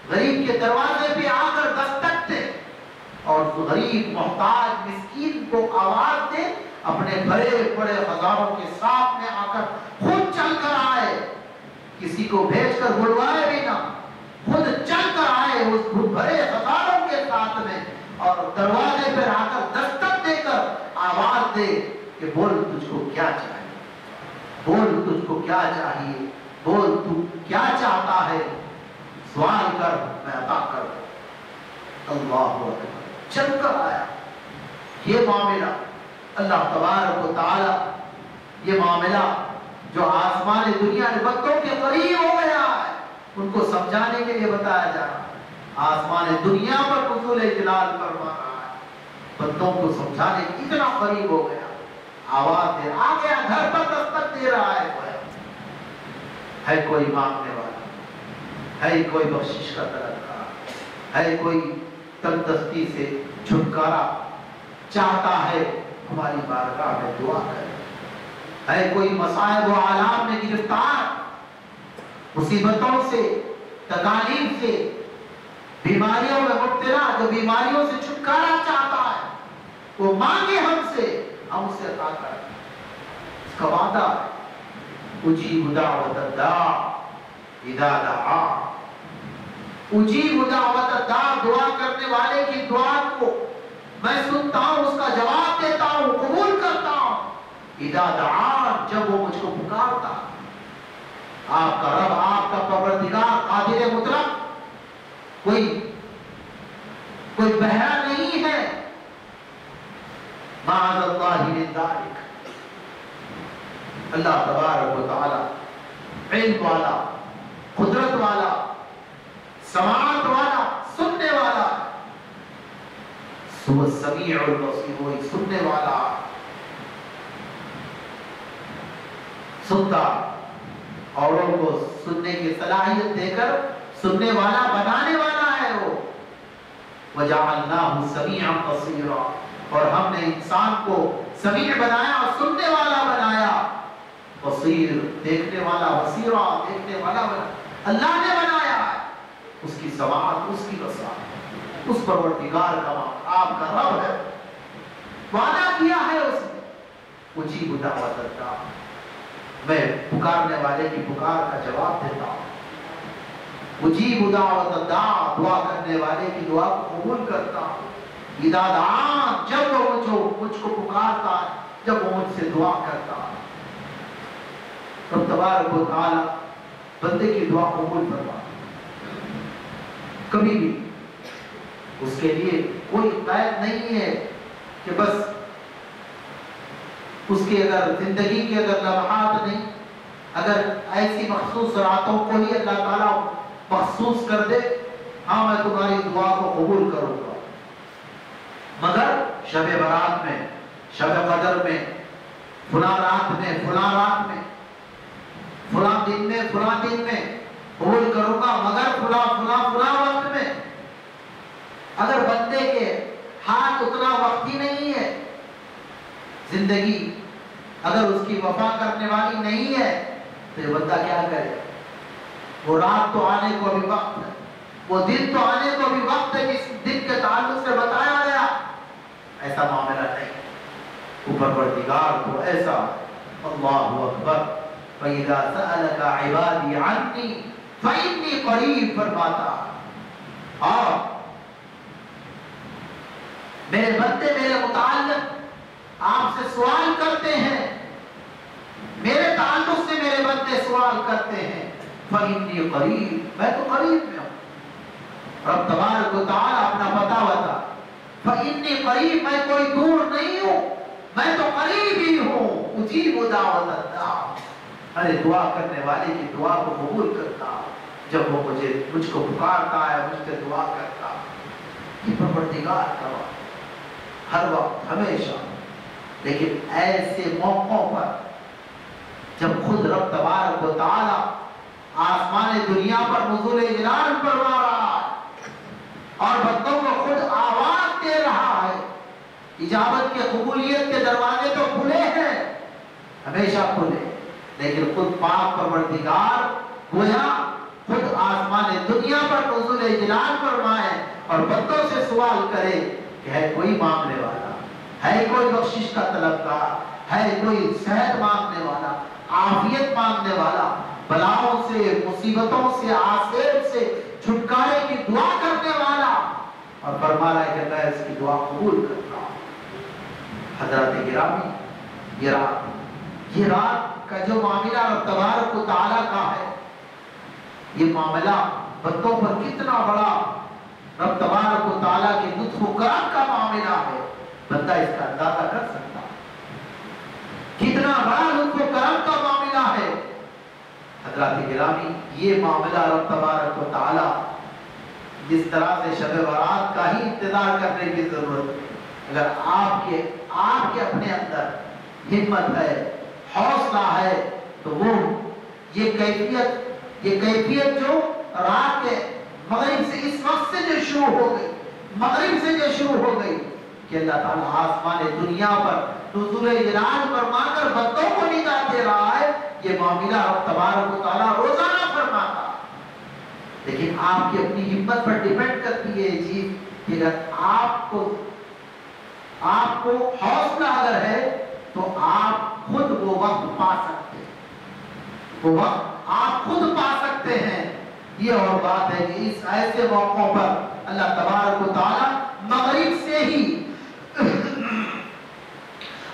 غریب کے دروازے پہ آ کر دستک دے اور غریب، محتاج، مسکین کو آواز دے اپنے بھرے پڑے خزانوں کے ساتھ میں آ کر خود چل کر آئے۔ کسی کو بھیج کر بلوائے بھی نہ۔ خود چل کر آئے اس بھرے خزانوں کے ساتھ میں اور دروازے پر آ کر دستک دے کر آواز دے کہ بول تجھ کو کیا چاہیے۔ بول تجھ کو کیا چاہیے۔ بول تو کیا چاہتا ہے۔ سوال کر، میں عطا کر۔ اللہ اکبر۔ چل کر آیا۔ یہ معاملہ اللہ تبارک و تعالی یہ معاملہ جو آسمان دنیا کے بندوں کے قریب ہو گیا ہے، ان کو سمجھانے کے لیے بتایا جا رہا ہے۔ آسمان دنیا پر حضور جلال فرما رہا ہے۔ بندوں کو سمجھانے اتنا قریب ہو گیا، آواز دے آ گیا گھر پر دستک دے رہا ہے کوئی۔ ہے کوئی مانگنے والا، ہے کوئی بخشش کا طلبکار ہے کوئی تندستی سے چھٹکارا چاہتا ہے۔ ہماری بارگاہ میں دعا کرے۔ ہے کوئی مسائب و عالم میں گرفتار، مصیبتوں سے، تکالیف سے، بیماریوں میں مبتلا، جو بیماریوں سے چھٹکارا چاہتا ہے، وہ مانگے ہم سے، ہم اسے عطا کریں۔ اس کا وعدہ ہے، اجیب دعوت الداع اذا دعا۔ اجیب دعوت الداع دعا کرنے والے کی دعا کو میں سنتا ہوں، اس کا جواب دیتا ہوں، قبول کرتا ہوں۔ اذا دعا، جب وہ مجھ کو پکارتا۔ آپ کا رب، آپ کا پروردگار، قادر مطلق۔ کوئی کوئی بہرا نہیں ہے۔ معاذ اللہ من ذالک اللہ تبارک و تعالی، علم والا، قدرت والا، سماعت والا، سننے والا۔ سو السمیع البصیر وہ سننے والا سنتا اوروں کو سننے کی صلاحیت دے کر سننے والا، بنانے والا ہے وہ. وَجَعَلْنَاهُ سَمِيعًا بَصِيرًا اور ہم نے انسان کو سمیع بنایا اور سننے والا بنایا۔ بصیر، دیکھنے والا، بصیرہ، دیکھنے والا بنا۔ اللہ نے بنایا اس کی سماعت، اس کی بصارت اس پروردگار کا وہاں آپ کا رب ہے۔ وعدہ کیا ہے اس نے؟ اجیب دعوت الداع میں پکارنے والے کی پکار کا جواب دیتا ہوں۔ مجیب دعوت الداع دعا کرنے والے کی دعا کو قبول کرتا ہوں۔ اذا جب وہ مجھو مجھ کو پکارتا ہے، جب وہ مجھ سے دعا کرتا ہے۔ رب تبارک و تعالی بندے کی دعا قبول فرما کبھی بھی اس کے لیے کوئی قید نہیں ہے کہ بس اس کے اگر زندگی کے اگر لمحات نہیں، اگر ایسی مخصوص راتوں کو ہی اللہ تعالیٰ مخصوص کر دے ہاں میں تمہاری دعا کو قبول کروں گا۔ مگر شب برات میں، شب قدر میں، فلاں رات میں، فلاں رات میں، فلاں دن میں، فلاں دن میں قبول کروں گا۔ مگر فلاں فلاں فلاں وقت میں اگر بندے کے ہاتھ اتنا وقت ہی نہیں ہے، زندگی اگر اس کی وفا کرنے والی نہیں ہے تو یہ بندہ کیا کرے؟ وہ رات تو آنے کو بھی وقت ہے، وہ دن تو آنے کو بھی وقت ہے، جس دن کے تعلق سے بتایا گیا۔ ایسا معاملہ نہیں۔ اوپر پردگار تو ایسا اللہ اکبر، فَإِذَا سَأَلَكَ عِبَادِي عَنِّي فَإِنِّي قَرِيب، فرماتا۔ اور میرے بندے، میرے متعلق آپ سے سوال کرتے ہیں۔ میرے تعلق سے میرے بندے سوال کرتے ہیں۔ فَإِنِّي قَرِيب، میں تو قریب میں ہوں۔ رب تبارک و تعالی اپنا پتا بتا۔ فَإِنِّي قَرِيب، میں کوئی دور نہیں ہوں۔ میں تو قریب ہی ہوں۔ اجیب دعوت اللہ۔ ارے دعا کرنے والے کی دعا کو قبول کرتا۔ جب وہ مجھے، مجھ کو پکارتا ہے، مجھ سے دعا کرتا۔ یہ پروردگار کا وقت ہر وقت، ہمیشہ۔ لیکن ایسے موقعوں پر جب خود رب تبارک و تعالی آسمان دنیا پر نزول جلال فرما رہا ہے اور بندوں کو خود آواز دے رہا ہے اجابت کے قبولیت کے دروازے تو کھلے ہیں، ہمیشہ کھلے۔ لیکن خود پاک پروردگار گویا خود آسمان دنیا پر نزول جلال فرمائے اور بندوں سے سوال کرے کہ ہے کوئی مانگنے والا، ہے کوئی بخشش کا طلبگار ہے کوئی صحت مانگنے والا، عافیت مانگنے والا، بلاؤں سے، مصیبتوں سے، آسیب سے، چھٹکارے کی دعا کرنے والا۔ اور فرما رہا ہے کہ میں اس کی دعا قبول کرتا ہوں۔ حضرت گرامی، یہ رات یہ رات کا جو معاملہ رب تبارک و تعالیٰ کا ہے، یہ معاملہ بندوں پر کتنا بڑا رب تبارک و تعالیٰ کے لطف و کرم کا معاملہ ہے۔ بندہ اس کا اندازہ کر سکتا کتنا بڑا لطف و کرم کا معاملہ ہے۔ حضرات گرامی، یہ معاملہ رب تبارک و تعالیٰ جس طرح سے شب برات کا ہی انتظار کرنے کی ضرورت ہے۔ اگر آپ کے آپ کے اپنے اندر ہمت ہے، حوصلہ ہے، تو وہ، یہ کیفیت یہ کیفیت جو رات کے مغرب سے اس وقت سے جو شروع ہو گئی، مغرب سے جو شروع ہو گئی کہ اللہ تعالیٰ آسمان دنیا پر نزول جلال فرما کر بندوں کو نگاہ دے رہا ہے یہ معاملہ رب تبارک و تعالیٰ روزانہ فرماتا لیکن آپ کی اپنی ہمت پر ڈیپینڈ کرتی ہے یہ چیز کہ اگر آپ کو آپ کو حوصلہ اگر ہے تو آپ خود وہ وقت پا سکتے ہیں۔ وہ وقت آپ خود پا سکتے ہیں۔ یہ اور بات ہے کہ اس ایسے موقعوں پر اللہ تبارک و تعالی مغرب سے ہی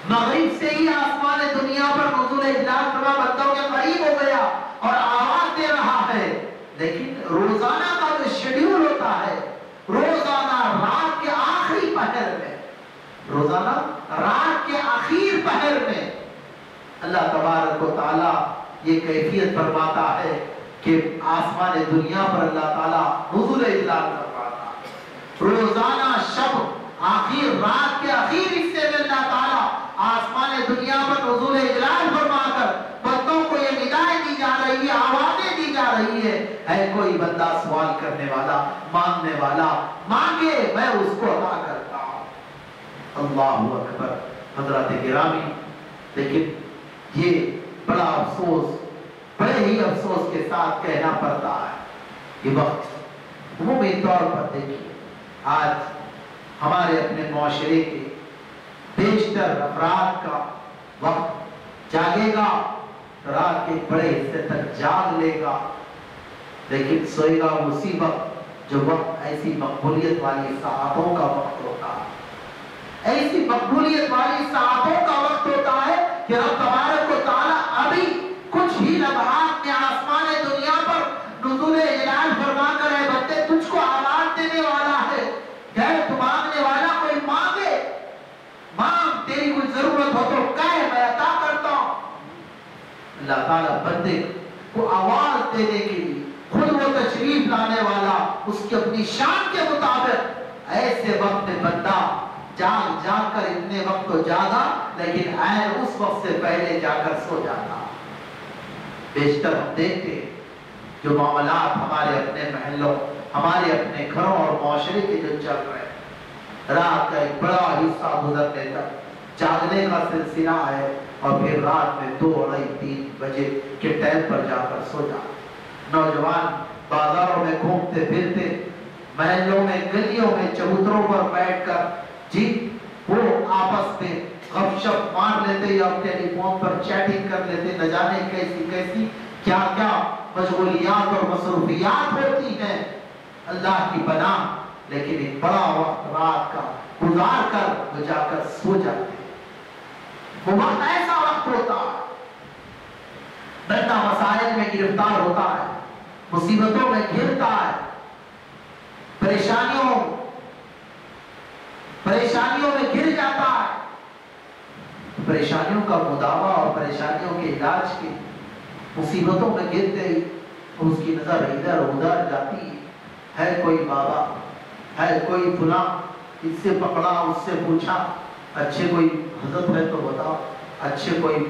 مغرب سے ہی آسمان دنیا پر نزول اجلال فرما بندوں کے قریب ہو گیا اور آواز دے رہا ہے۔ لیکن روزانہ کا جو شیڈیول ہوتا ہے، روزانہ رات کے آخری پہر میں، روزانہ رات کے آخر پہر میں اللہ تبارک و تعالی یہ کیفیت فرماتا ہے۔ کہ آسمان دنیا پر اللہ تعالیٰ نزول اجلال فرماتا ہے روزانہ شب، آخر رات کے آخر حصے میں اللہ تعالیٰ آسمان دنیا پر نزول اجلال فرما کر بندوں کو یہ ندائیں دی جا رہی ہے، آوازیں دی جا رہی ہے۔ ہے کوئی بندہ سوال کرنے والا، مانگنے والا، مانگے، میں اس کو عطا کرتا ہوں۔ اللہ اکبر۔ حضرات گرامی، لیکن یہ بڑا افسوس بڑے ہی افسوس کے ساتھ کہنا پڑتا ہے یہ وقت عمومی طور پر دیکھیے، آج ہمارے اپنے معاشرے کے بیشتر افراد کا وقت جاگے گا، رات کے بڑے حصے تک جاگ لے گا، لیکن سوئے گا اسی وقت جو وقت ایسی مقبولیت والی ساعتوں کا وقت ہوتا ہے۔ ایسی مقبولیت والی ساعتوں کا وقت ہوتا ہے کہ رب تبارک و تعالیٰ ابھی کچھ ہی لمحات میں آسمان دنیا پر نزول اعلان فرما کر ہے بندے تجھ کو آواز دینے والا ہے غیر تو مانگنے والا کوئی مانگے مانگ تیری کوئی ضرورت ہو تو کہے میں عطا کرتا ہوں اللہ تعالیٰ بندے کو آواز دینے کے لیے خود وہ تشریف لانے والا اس کی اپنی شان کے مطابق ایسے وقت میں بندہ جاگ جاگ کر اتنے وقت تو جاگا، لیکن عین اس وقت سے پہلے جا کر سو جاتا۔ بیشتر ہم دیکھتے جو معاملات ہمارے اپنے محلوں، ہمارے اپنے گھروں اور معاشرے کے جو چل رہے ہیں۔ رات کا ایک بڑا حصہ گزرنے تک جاگنے کا سلسلہ ہے اور پھر رات میں دو اڑائی تین بجے کے ٹائم پر جا کر سو جا۔ نوجوان بازاروں میں گھومتے پھرتے، محلوں میں، گلیوں میں چبوتروں پر بیٹھ کر جی وہ آپس میں غف شپ مار لیتے یا ٹیلی فون پر چیٹنگ کر لیتے، نہ جانے کیسی کیسی کیا کیا مشغولیات اور مصروفیات ہوتی ہیں۔ اللہ کی بنا لیکن ایک بڑا وقت رات کا گزار کر وہ جا کر سو جاتے ہیں۔ وہ وقت ایسا وقت ہوتا ہے بندہ مسائل میں گرفتار ہوتا ہے، مصیبتوں میں گرتا ہے، پریشانیوں پریشانیوں میں گر جاتا ہے۔ پریشانیوں کا مداوع اور پریشانیوں کے علاج کے مصیبتوں میں گرتے ہی اس کی نظر ادھر ادھر جاتی ہے کوئی بابا، ہے کوئی فلاں، اس سے پکڑا، اس سے پوچھا، اچھے کوئی حضرت ہے تو بتاؤ اچھے کوئی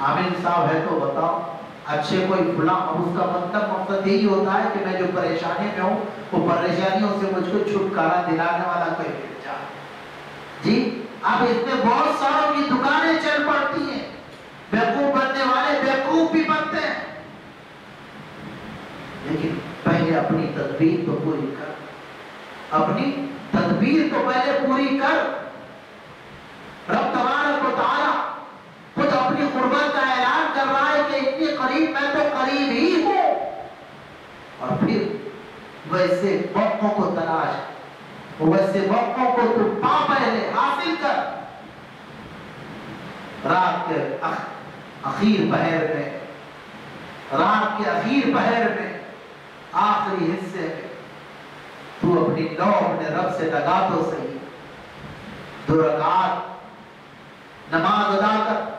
عامل صاحب ہے تو بتاؤ اچھے کوئی فلاں اب اس کا مطلب مقصد یہی ہوتا ہے کہ میں جو پریشانی میں ہوں وہ پریشانیوں سے مجھ کو چھٹکارا دلانے والا کوئی مل جائے جی اب اس میں بہت ساروں کی دکانیں چل پڑتی ہیں بیوقوف بننے والے بیوقوف بھی بنتے ہیں لیکن پہلے اپنی تدبیر تو پوری کر اپنی تدبیر تو پہلے پوری کر رب تبارک و تعالی خود اپنی قربت کا اعلان کر رہا ہے کہ اتنی قریب میں تو قریب ہی ہوں۔ اور پھر ویسے موقعوں کو تلاش ویسے موقعوں کو تو پا پہلے حاصل کر۔ رات کے اخیر پہر میں، رات کے اخیر پہر میں، آخری حصے میں تو اپنی لو اپنے رب سے لگا تو صحیح دو رکعات نماز ادا کر،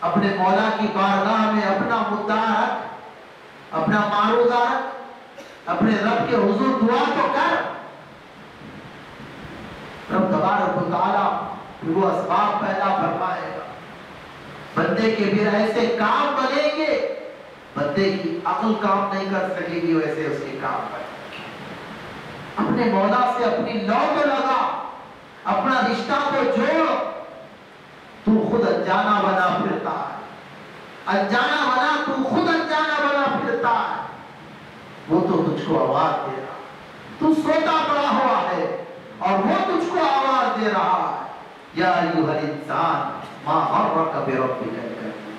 اپنے مولا کی بارگاہ میں اپنا مدعا رکھ، اپنا معروضہ رکھ، اپنے رب کے حضور دعا تو کر۔ رب تبارک و تعالی وہ اسباب پیدا فرمائے گا۔ بندے کے پھر ایسے کام بنیں گے، بندے کی عقل کام نہیں کر سکے گی، ویسے اس کے کام بنے اپنے مولا سے اپنی لو کو لگا، اپنا رشتہ کو جوڑ۔ تو خود انجانا بنا پھرتا ہے۔ انجانا بنا تو خود انجانا بنا پھرتا ہے۔ وہ تو تجھ کو آواز دے رہا تو سوتا پڑا ہوا ہے۔ اور وہ تجھ کو آواز دے رہا ہے۔ یا ایوہ الانسان، ما حرک بربک الکریم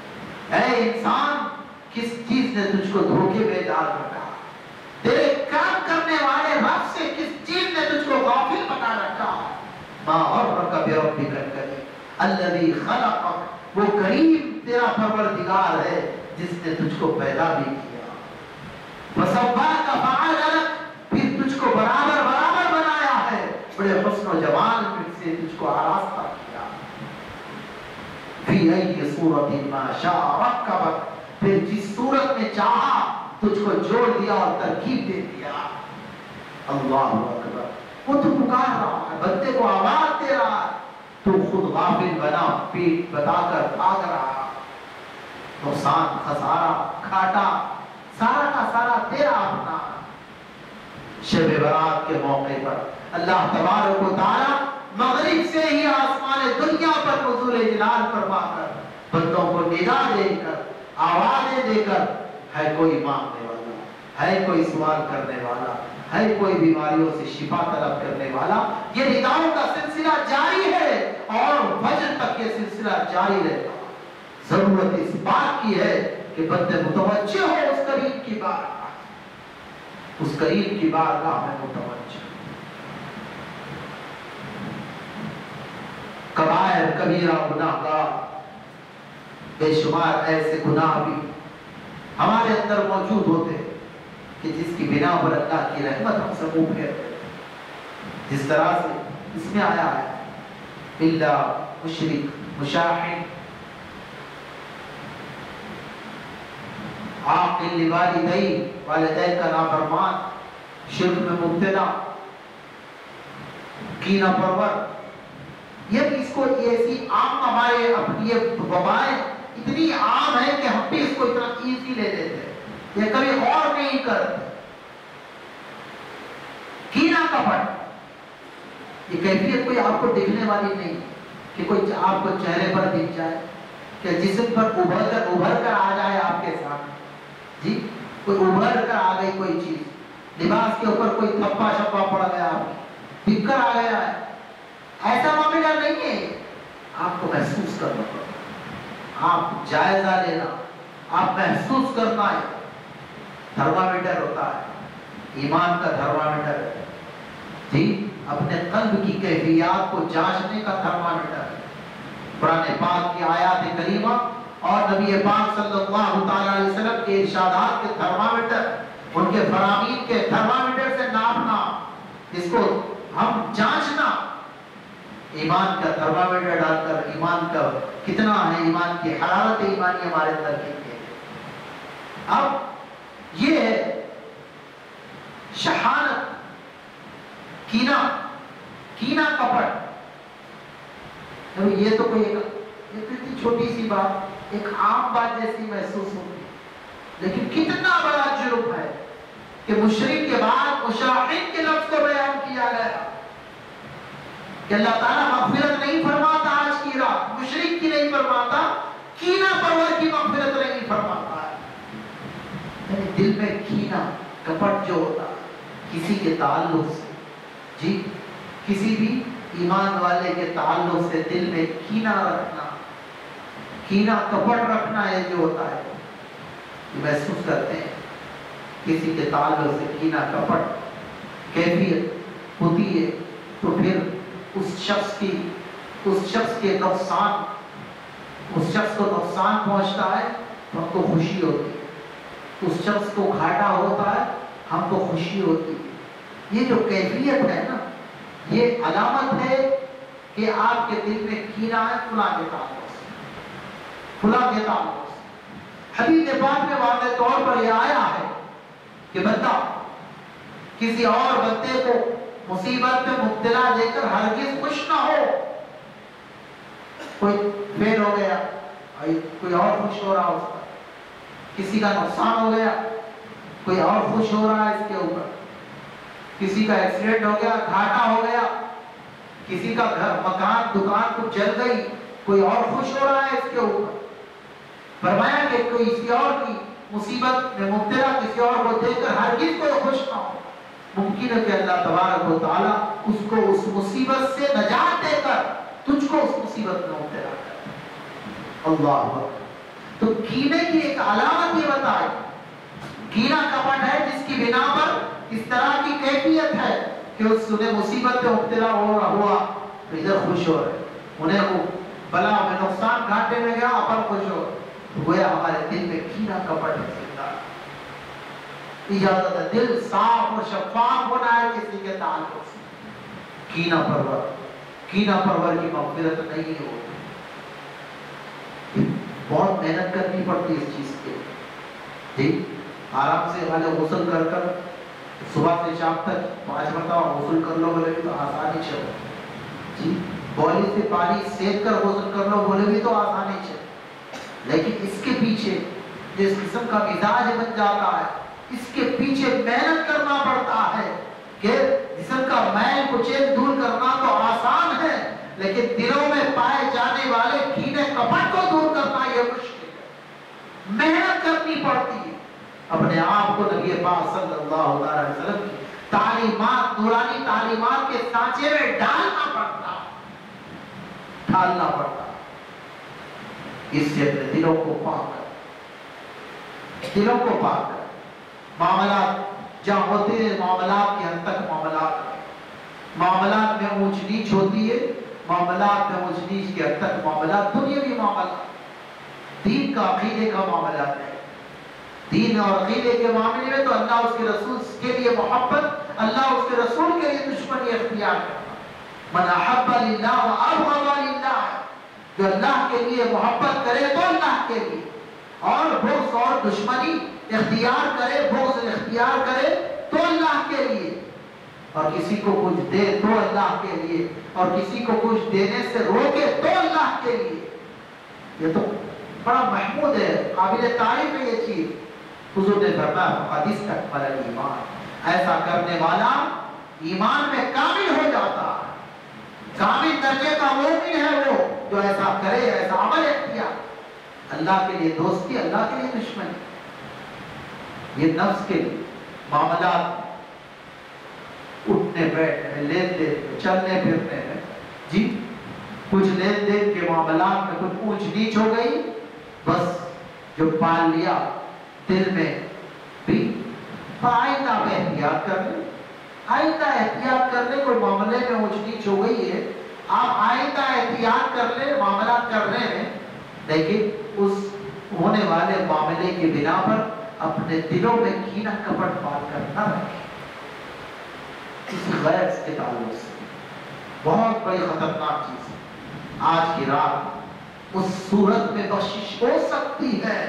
اے انسان، کس چیز نے تجھ کو دھوکے میں ڈال رکھا؟ تیرے کام کرنے والے رب سے کس چیز نے تجھ کو غافل بنا رکھا؟ ما حرک بربک الکریم الذي خلقك. وہ کریم تیرا پروردگار ہے جس نے تجھ کو پیدا بھی کیا۔ فسواک فعلک پھر تجھ کو برابر برابر بنایا ہے۔ بڑے حسن و جمال سے تجھ کو آراستہ کیا۔ فی ای صورت ما شاء رکبک پھر جس صورت میں چاہا تجھ کو جوڑ دیا اور ترکیب دے دیا۔ اللہ اکبر۔ وہ تو پکار رہا ہے، بندے کو آواز دے رہا ہے۔ تو خود غافل بنا پیٹ بتا کر بھاگ رہا۔ نقصان، خسارہ، کھاٹا، سارا کا سارا تیرا اپنا شب برات کے موقع پر اللہ تبارک و تعالی مغرب سے ہی آسمان دنیا پر نزول جلال فرما کر بندوں کو ندا دے کر، آوازیں دے کر، ہے کوئی مانگنے والا، ہے کوئی سوال کرنے والا ہے کوئی بیماریوں سے شفا طلب کرنے والا، یہ نداؤں کا سلسلہ جاری ہے اور فجر تک یہ سلسلہ جاری رہتا ضرورت اس بات کی ہے کہ بندے متوجہ ہو اس قریب کی بات۔ اس قریب کی بات کا میں متوجہ۔ کبائر، کبیرہ گناہ کا بے شمار ایسے گناہ بھی ہمارے اندر موجود ہوتے ہیں۔ کہ جس کی بنا پر اللہ کی رحمت ہم سے منہ پھیر جس طرح سے اس میں آیا ہے اللہ مشرک، مشاہد۔ عاقل لوالدین، والدین کا نافرمان، شرک میں مبتلا کینہ پرور یہ اس کو ایسی عام ہمارے اپنی وبائیں اتنی عام ہے کہ ہم بھی اس کو اتنا ایزی لے لیتے ہیں۔ یہ کبھی غور نہیں کرتے کینا کپٹ یہ کیفیت کوئی آپ کو دیکھنے والی نہیں کہ کوئی آپ کو چہرے پر دکھ جائے کہ جسم پر ابھر کر ابھر کر آ جائے آپ کے سامنے۔ جی کوئی ابھر کر آ گئی کوئی چیز۔ لباس کے اوپر کوئی تھپا شپا پڑ گیا آپ دکھ کر آ گیا۔ ہے ایسا معاملہ نہیں ہے۔ آپ کو محسوس کرنا پڑتا آپ جائزہ لینا، آپ محسوس کرنا ہے۔ تھرمامیٹر ہوتا ہے۔ ایمان کا تھرمامیٹر۔ ہے جی اپنے قلب کی کیفیات کو جانچنے کا تھرمامیٹر۔ قرآن پاک کی آیات کریمہ اور نبی پاک صلی اللہ تعالی علیہ وسلم کے ارشادات کے تھرمامیٹر، ان کے فرامین کے تھرمامیٹر سے ناپنا، اس کو ہم جانچنا۔ ایمان کا تھرمامیٹر ڈال کر ایمان کا کتنا ہے، ایمان کی حرارت ایمانی ہمارے اندر کتنی ہے۔ اب یہ ہے شہانت، کینا کینا کپٹ یہ تو کوئی ایک اتنی چھوٹی سی بات، ایک عام بات جیسی محسوس ہوتی لیکن کتنا بڑا جرم ہے کہ مشرق کے بعد مشاہد کے لفظ کو بیان کیا گیا۔ کہ اللہ تعالیٰ مغفرت نہیں فرماتا آج کی رات مشرق کی نہیں فرماتا، کینا پرور کی مغفرت نہیں فرماتا۔ ہے یعنی دل میں کینا کپٹ جو ہوتا، کسی کے تعلق سے۔ جی کسی بھی ایمان والے کے تعلق سے دل میں کینا رکھنا کینا کپٹ رکھنا ہے جو ہوتا ہے محسوس کرتے ہیں۔ کسی کے تعلق سے کینا کپٹ کیفیت ہوتی ہے، تو پھر اس شخص کی، اس شخص کے نقصان، اس شخص کو نقصان پہنچتا ہے، تو ہم کو خوشی ہوتی ہے۔ اس شخص کو گھاٹا ہوتا ہے، ہم کو خوشی ہوتی ہے۔ یہ جو کیفیت ہے نا، یہ علامت ہے کہ آپ کے دل میں کینا ہے، فلاں کے تعلق سے۔ فلاں کے تعلق سے۔ حدیث پاک میں واضح طور پر یہ آیا ہے کہ بندہ کسی اور بندے کو مصیبت میں مبتلا دے کر ہرگز خوش نہ ہو۔ کوئی فیل ہو گیا کوئی اور خوش ہو رہا اس کا کسی کا نقصان ہو گیا، کوئی اور خوش ہو رہا ہے اس کے اوپر۔ کسی کا ایکسیڈنٹ ہو گیا، گھاٹا ہو گیا، کسی کا گھر، مکان، دکان کو جل گئی، کوئی اور خوش ہو رہا ہے اس کے اوپر۔ فرمایا کہ کوئی کسی اور کی مصیبت میں مبتلا، کسی اور کو دیکھ کر ہرگز کوئی خوش نہ ہو۔ ممکن ہے کہ اللہ تبارک و تعالی اس کو اس مصیبت سے نجات دے کر تجھ کو اس مصیبت میں مبتلا کر اللہ تو کینے کی ایک علامت یہ بتائے کینا کپٹ ہے جس کی بنا پر اس طرح کی کیفیت ہے کہ اس انہیں مصیبت میں مبتلا ہو رہا ہوا، تو ادھر خوش ہو رہے۔ انہیں وہ بلا میں نقصان گھاٹے میں گیا، اپن خوش ہو گویا ہمارے دل میں کینا کپٹ ہے۔ اجازت ہے، دل صاف اور شفاف ہونا ہے کسی کے تعلق سے۔ کینا پرور کینا پرور کی مغفرت نہیں ہوتی۔ بہت محنت کرنی پڑتی اس چیز کے جی آرام سے والے غسل کر کر صبح سے شام تک پانچ مرتبہ غسل کر لو، بولے بھی تو آسانی چلو جی بولی سے پانی سیک کر غسل کر لو، بولے بھی تو آسانی چلو لیکن اس کے پیچھے جس قسم کا مزاج بن جاتا ہے، اس کے پیچھے محنت کرنا پڑتا ہے کہ جسم کا میل کچیل دور کرنا تو آسان ہے، لیکن دلوں میں پائے جانے والے کینے کپٹ کو دور کرنا محنت کرنی پڑتی ہے۔ اپنے آپ کو نبی پاک صلی اللہ علیہ وسلم کی تعلیمات، نورانی تعلیمات کے سانچے میں ڈالنا پڑتا ڈالنا پڑتا اس سے اپنے دلوں کو پاک کر دلوں کو پاک کر معاملات جہاں ہوتے ہیں، معاملات کے حد تک معاملات۔ معاملات میں اونچ نیچ ہوتی ہے، معاملات میں اونچ نیچ کے حد تک معاملات۔ دنیاوی معاملات۔ دین کا عقیدے کا معاملات ہے۔ دین اور عقیدے کے معاملے میں تو اللہ اس کے رسول کے لیے محبت، اللہ اس کے رسول کے لیے دشمنی اختیار کرتا من احب للہ و ابغض للہ، جو اللہ کے لیے محبت کرے تو اللہ کے لیے۔ اور بغض اور دشمنی اختیار کرے، بغض اختیار کرے تو اللہ کے لیے۔ اور کسی کو کچھ دے تو اللہ کے لیے۔ اور کسی کو کچھ دینے سے روکے تو اللہ کے لیے۔ یہ تو بڑا محمود ہے قابل تعریف ہے یہ چیز۔ حضور نے فرمایا فقد استکمل ایمان۔ ایسا کرنے والا ایمان میں کامل ہو جاتا ہے۔ کامل درجے کا مومن ہے وہ جو ایسا کرے، ایسا عمل اختیار اللہ کے لیے دوستی، اللہ کے لیے دشمنی۔ یہ نفس کے لیے معاملات اٹھنے، بیٹھنے، لین دین چلنے، پھرنے میں۔ جی کچھ لین دین کے معاملات میں کچھ اونچ نیچ ہو گئی۔ بس جو پال لیا، دل میں بھی آئندہ آپ احتیاط کر لیں آئندہ احتیاط کر لیں کوئی معاملے میں اونچ نیچ ہو گئی ہے۔ آپ آئندہ احتیاط کر لیں، معاملات کر رہے ہیں۔ لیکن اس ہونے والے معاملے کی بنا پر اپنے دلوں میں کینہ کپٹ پال کر نہ رکھیں۔ کسی غیر کے تعلق سے۔ بہت بڑی خطرناک چیز ہے۔ آج کی رات اس صورت میں بخشش ہو سکتی ہے۔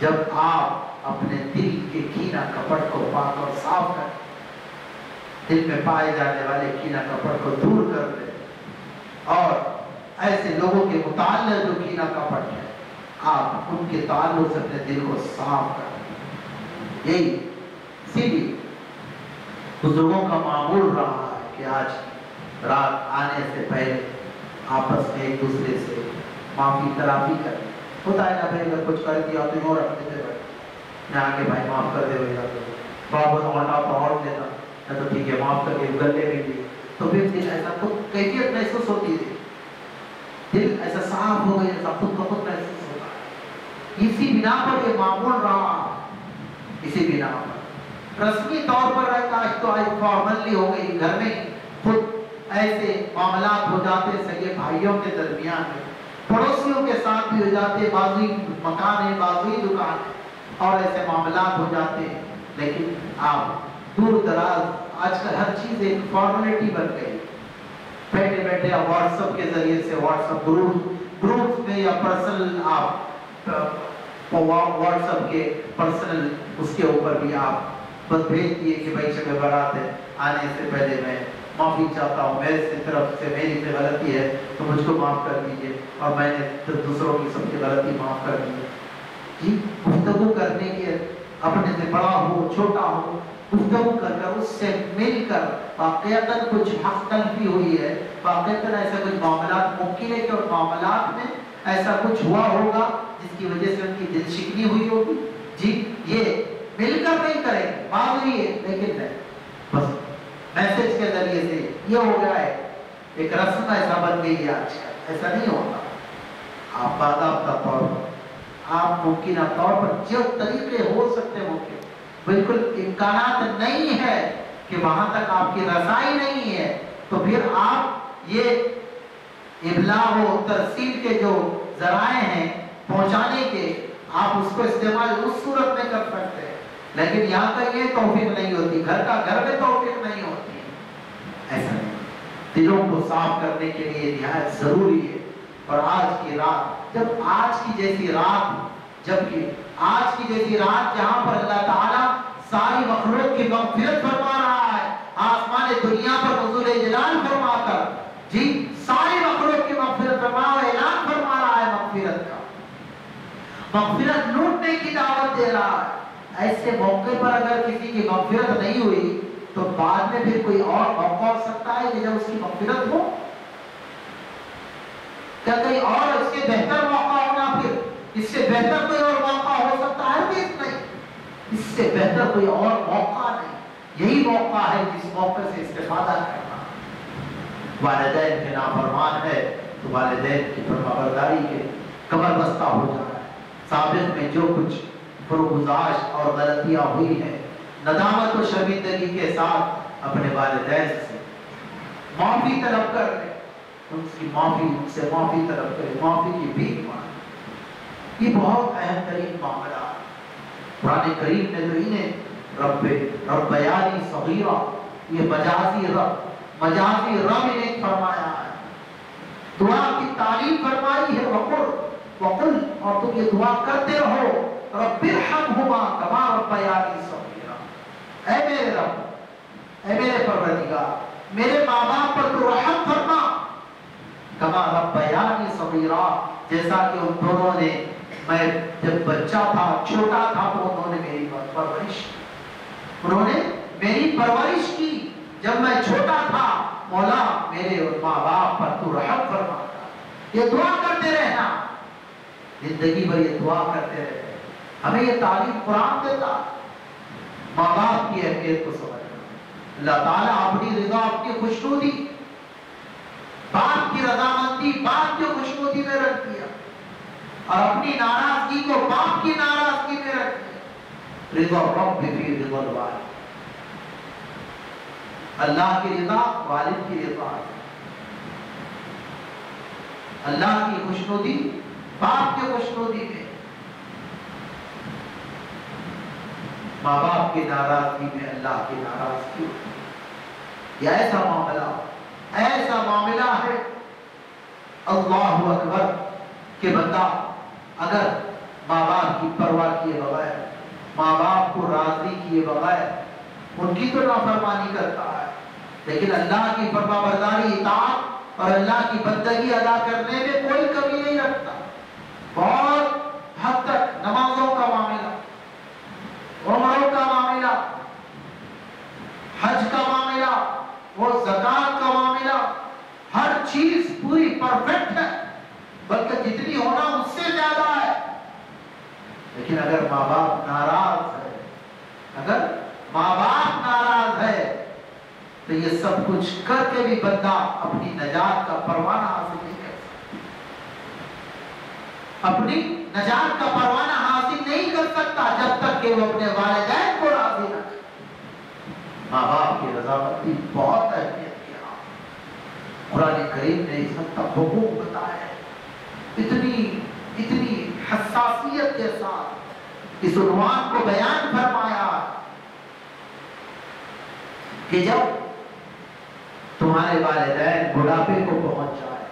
جب آپ اپنے دل کے کینہ کپٹ کو پاک اور صاف کر دل میں پائے جانے والے کینہ کپٹ کو دور کر دیں، اور ایسے لوگوں کے متعلق جو کینہ کپٹ ہے آپ ان کے تعلق سے اپنے دل کو صاف کر دیں یہی اسی لیے بزرگوں کا معمول رہا ہے کہ آج رات آنے سے پہلے آپس میں ایک دوسرے سے معافی ترافی کر ہوتا ہے نا، بھائی اگر کچھ کر دیا تو اور رکھتے تھے بھائی۔ میں آگے بھائی معاف کر دے بھائی۔ بابا آٹا تو اور دینا میں تو ٹھیک ہے، معاف کر کے گلے بھی دی تو پھر دل ایسا خود کیفیت محسوس ہوتی ہے۔ دل ایسا صاف ہو گیا، ایسا خود کا خود محسوس ہوتا ہے۔ اسی بنا پر یہ معمول رہا۔ اسی بنا پر۔ رسمی طور پر رہتا ہے تو آج فارملی ہو گئی، گھر میں خود ایسے معاملات ہو جاتے سگے بھائیوں کے درمیان میں۔ پڑوسیوں کے ساتھ بھی ہو جاتے بازوی مکان ہے بازوی دکان اور ایسے معاملات ہو جاتے ہیں۔ لیکن آپ دور دراز، آج کل ہر چیز ایک فارملٹی بن گئی۔ بیٹھے بیٹھے آپ واٹس اپ کے ذریعے سے واٹس اپ گروپ گروپ میں یا پرسنل آپ واٹس اپ کے پرسنل اس کے اوپر بھی آپ بس بھیج دیے کہ بھائی شب برات ہے آنے سے پہلے میں معافی چاہتا ہوں۔ میرے سے طرف سے میری سے غلطی ہے تو مجھ کو معاف کر دیجیے۔ اور میں نے دوسروں کی سب کی غلطی معاف کر دی جی گفتگو کرنے کے اپنے سے بڑا ہو چھوٹا ہو گفتگو کر کر، اس سے مل کر واقعتا کچھ حق تلفی ہوئی ہے۔ واقعتا ایسا کچھ معاملات ممکن ہے کہ اور معاملات میں ایسا کچھ ہوا ہوگا جس کی وجہ سے ان کی دل شکنی ہوئی ہوگی؟ جی یہ مل کر نہیں کریں بات ہوئی ہے لیکن نہیں۔ بس۔ میسج کے ذریعے سے یہ ہو گیا ہے، ایک رسم ایسا بن گئی ہے آج کل ایسا نہیں ہوتا۔ آپ باضابطہ طور پر آپ ممکنہ طور پر جو طریقے ہو سکتے ممکن۔ بالکل امکانات نہیں ہے کہ وہاں تک آپ کی رسائی نہیں ہے۔ تو پھر آپ یہ ابلاغ و ترسیل کے جو ذرائع ہیں پہنچانے کے، آپ اس کو استعمال اس صورت میں کر سکتے ہیں۔ لیکن یہاں تک یہ توفیق نہیں ہوتی، گھر کا گھر میں توفیق نہیں ہوتی۔ ایسا نہیں۔ دلوں کو صاف کرنے کے لیے نہایت ضروری ہے۔ اور آج کی رات، جب آج کی جیسی رات، جبکہ آج کی جیسی رات جہاں پر اللہ تعالیٰ ساری مخلوق کی مغفرت فرما رہا ہے، آسمان دنیا پر نزول جلال فرما کر جی ساری مخلوق کی مغفرت فرما اور اعلان فرما رہا ہے مغفرت کا۔ مغفرت لوٹنے کی دعوت دے رہا ہے۔ ایسے موقع پر اگر کسی کی مغفرت نہیں ہوئی، تو بعد میں پھر کوئی اور موقع ہو سکتا ہے کہ جب اس کی مغفرت ہو؟ کیا کہیں اور اس کے بہتر موقع ہونا پھر؟ اس سے بہتر کوئی اور موقع ہو سکتا ہے؟ کہ نہیں۔ اس سے بہتر کوئی اور موقع نہیں۔ یہی موقع ہے جس موقع سے استفادہ کرنا۔ والدین کے نافرمان ہے تو والدین کی فرما برداری کے کمر بستہ ہو جانا ہے۔ سابق میں جو کچھ فرگزاش اور غلطیاں ہوئی ہیں۔ ندامت و شرمندگی کے ساتھ اپنے والدین سے۔ معافی طلب کر لیں۔ ان کی معافی، ان سے معافی طلب کرے معافی کی بھیک مانگے یہ بہت اہم ترین معاملہ۔ ہے قرآن کریم نے جو انہیں رب ربیانی صغیرہ، یہ مجازی رب مجازی رب انہیں فرمایا ہے۔ دعا کی تعلیم فرمائی ہے، وقل وقل اور تم یہ دعا کرتے رہو۔ رب ارحمہما کما ربیانی صغیرہ اے میرے رب، اے میرے پروردگار، میرے ماں باپ پر تو رحم فرما. کما ربیانی صغیرہ جیسا کہ ان دونوں نے میں جب بچہ تھا، چھوٹا تھا، تو انہوں نے میری پرورش، انہوں نے میری پرورش کی. جب میں چھوٹا تھا، مولا میرے اور ماں باپ پر تو رحم فرما یہ دعا کرتے رہنا. زندگی بھر یہ دعا کرتے رہنا. ہمیں یہ تعلیم قرآن دیتا ماں باپ کی اہمیت کو سمجھنا۔ اللہ تعالیٰ اپنی رضا اپنی خوشنودی، باپ کی رضامندی باپ کی خوشنودی میں رکھ دیا۔ اور اپنی ناراضگی کو باپ کی ناراضگی میں رکھ دیا۔ رضا رب فی رضا الوالد۔ اللہ کی رضا والد کی رضا اللہ کی خوشنودی باپ کی خوشنودی میں۔ ماں باپ کی ناراضگی میں اللہ کی ناراضگی ہوتی یہ ایسا معاملہ ایسا معاملہ ہے۔ اللہ اکبر کہ بندہ اگر ماں باپ کی پرواہ کیے بغیر، ماں باپ کو راضی کیے بغیر ان کی تو نافرمانی کرتا ہے۔ لیکن اللہ کی فرما برداری، اطاعت اور اللہ کی بندگی ادا کرنے میں کوئی کمی نہیں رکھتا۔ بہت حد تک نمازوں کا معاملہ عمروں کا معاملہ حج کا معاملہ، وہ زکات کا معاملہ، ہر چیز پوری پرفیکٹ ہے، بلکہ جتنی ہونا اس سے زیادہ ہے۔ لیکن اگر ماں باپ ناراض ہے، اگر ماں باپ ناراض ہے، تو یہ سب کچھ کر کے بھی بندہ اپنی نجات کا پروانہ حاصل نہیں کر سکتا۔ اپنی نجات کا پروانہ حاصل نہیں کر سکتا جب تک کہ وہ اپنے والدین کو ماں باپ کی رضامندی بہت اہمیت کیا قرآن کریم نے اس حد تک حقوق بتایا ہے اتنی اتنی حساسیت کے ساتھ اس عنوان کو بیان فرمایا کہ جب تمہارے والدین بڑھاپے کو پہنچ جائے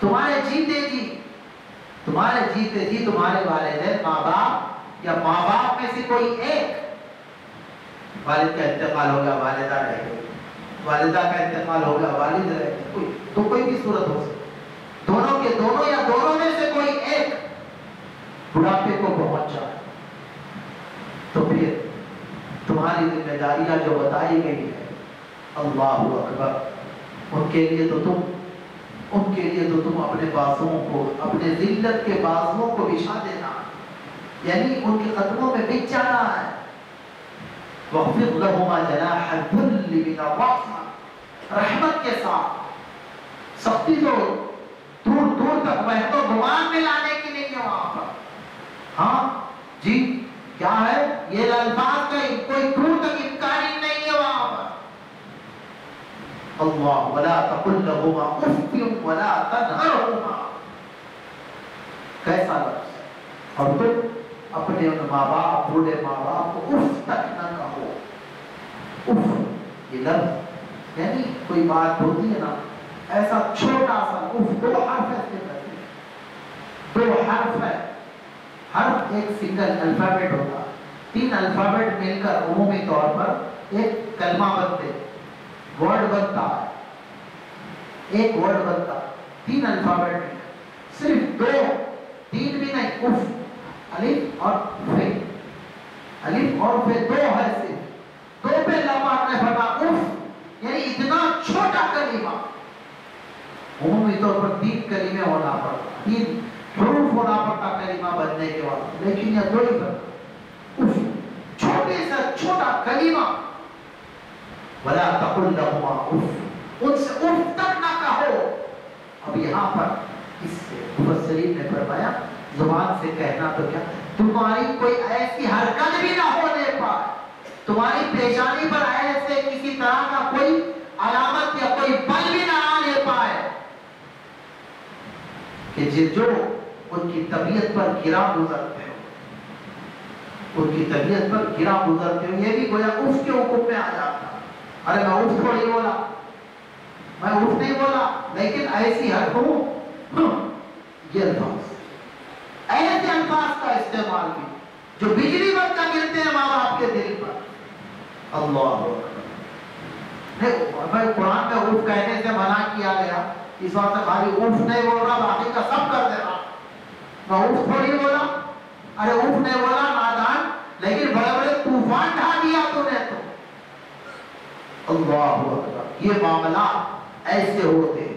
تمہارے جیتے جی تمہارے جیتے جی تمہارے والدین ماں باپ یا ماں باپ میں سے کوئی ایک والد کا انتقال ہو گیا، والدہ رہ گئی۔ والدہ کا انتقال ہو گیا، والد رہ گئی۔ کوئی تو کوئی بھی صورت ہو سکتی۔ دونوں کے دونوں یا دونوں میں سے کوئی ایک بڑھاپے کو پہنچ جائے۔ تو پھر تمہاری ذمہ داریاں جو بتائی گئی ہے اللہ اکبر، ان کے لیے تو تم ان کے لیے تو تم اپنے بازوؤں کو، اپنے ذلت کے بازوؤں کو بچھا دینا۔ یعنی ان کے قدموں میں بچ جانا ہے۔ وَخْفِضْ لَهُمَا جَنَاحَ الذُّلِّ مِنَ الرَّحْمَةِ. رحمت کے ساتھ. سختی تو دور دور تک میں تو گمان میں لانے کی نہیں ہے وہاں پر. ہاں؟ جی کیا ہے؟ یہ الفاظ کا کوئی دور تک امکان ہی نہیں ہے وہاں پر. اللہ، ولا تقل لهما اف ولا تنهرهما کیسا لفظ اور تم اپنے ان ماں باپ، بوڑھے ماں باپ کو اف تک نہ کہو. اف یہ لفظ یعنی کوئی بات ہوتی ہے نا، ایسا چھوٹا سا اف دو حرف ہے اس کے اندر دو حرف ہے۔ حرف ایک سنگل الفابیٹ ہوتا تین الفابیٹ مل کر عمومی طور پر ایک کلمہ بنتے ورڈ بنتا ہے۔ ایک ورڈ بنتا تین الفابیٹ میں صرف دو۔ تین بھی نہیں اف الف اور فے الف اور فے دو ہے صرف دو پہ لمبا نے فرما اف یعنی اتنا چھوٹا کلمہ۔ عمومی طور پر تین کلمے ہونا پڑتا تین حروف ہونا پڑتا کلمہ بننے کے بعد، لیکن یہ دو ہی بنتا اف چھوٹے سے چھوٹا کلمہ۔ ولا تقل لهما اف ان سے اف تک نہ کہو۔ اب یہاں پر اس سے مفسرین نے فرمایا، زبان سے کہنا تو کیا، تمہاری کوئی ایسی حرکت بھی نہ ہونے پائے۔ تمہاری پیشانی پر ایسے کسی طرح کا کوئی علامت یا کوئی بل بھی نہ آنے پائے کہ جو ان کی طبیعت پر گرا گزرتے ہو ان کی طبیعت پر گرا گزرتے ہو یہ بھی گویا اف کے حکم میں آ جاتا۔ ارے میں اف تھوڑی بولا۔ میں اف نہیں بولا، لیکن ایسی حد ہوں۔ یہ الفاظ۔ ایسے الفاظ کا استعمال بھی۔ جو بجلی بن کا گرتے ہیں ماں باپ کے دل پر۔ اللہ میں قرآن میں اف کہنے سے منع کیا گیا، اس واسطے خالی اف نہیں بول رہا باقی کا سب کر دے رہا میں اف تھوڑی بولا۔ ارے اف نہیں بولا نادان لیکن بڑے بڑے طوفان ڈھا دیا تو نے تو۔ اللہ اکبر، یہ معاملات ایسے ہوتے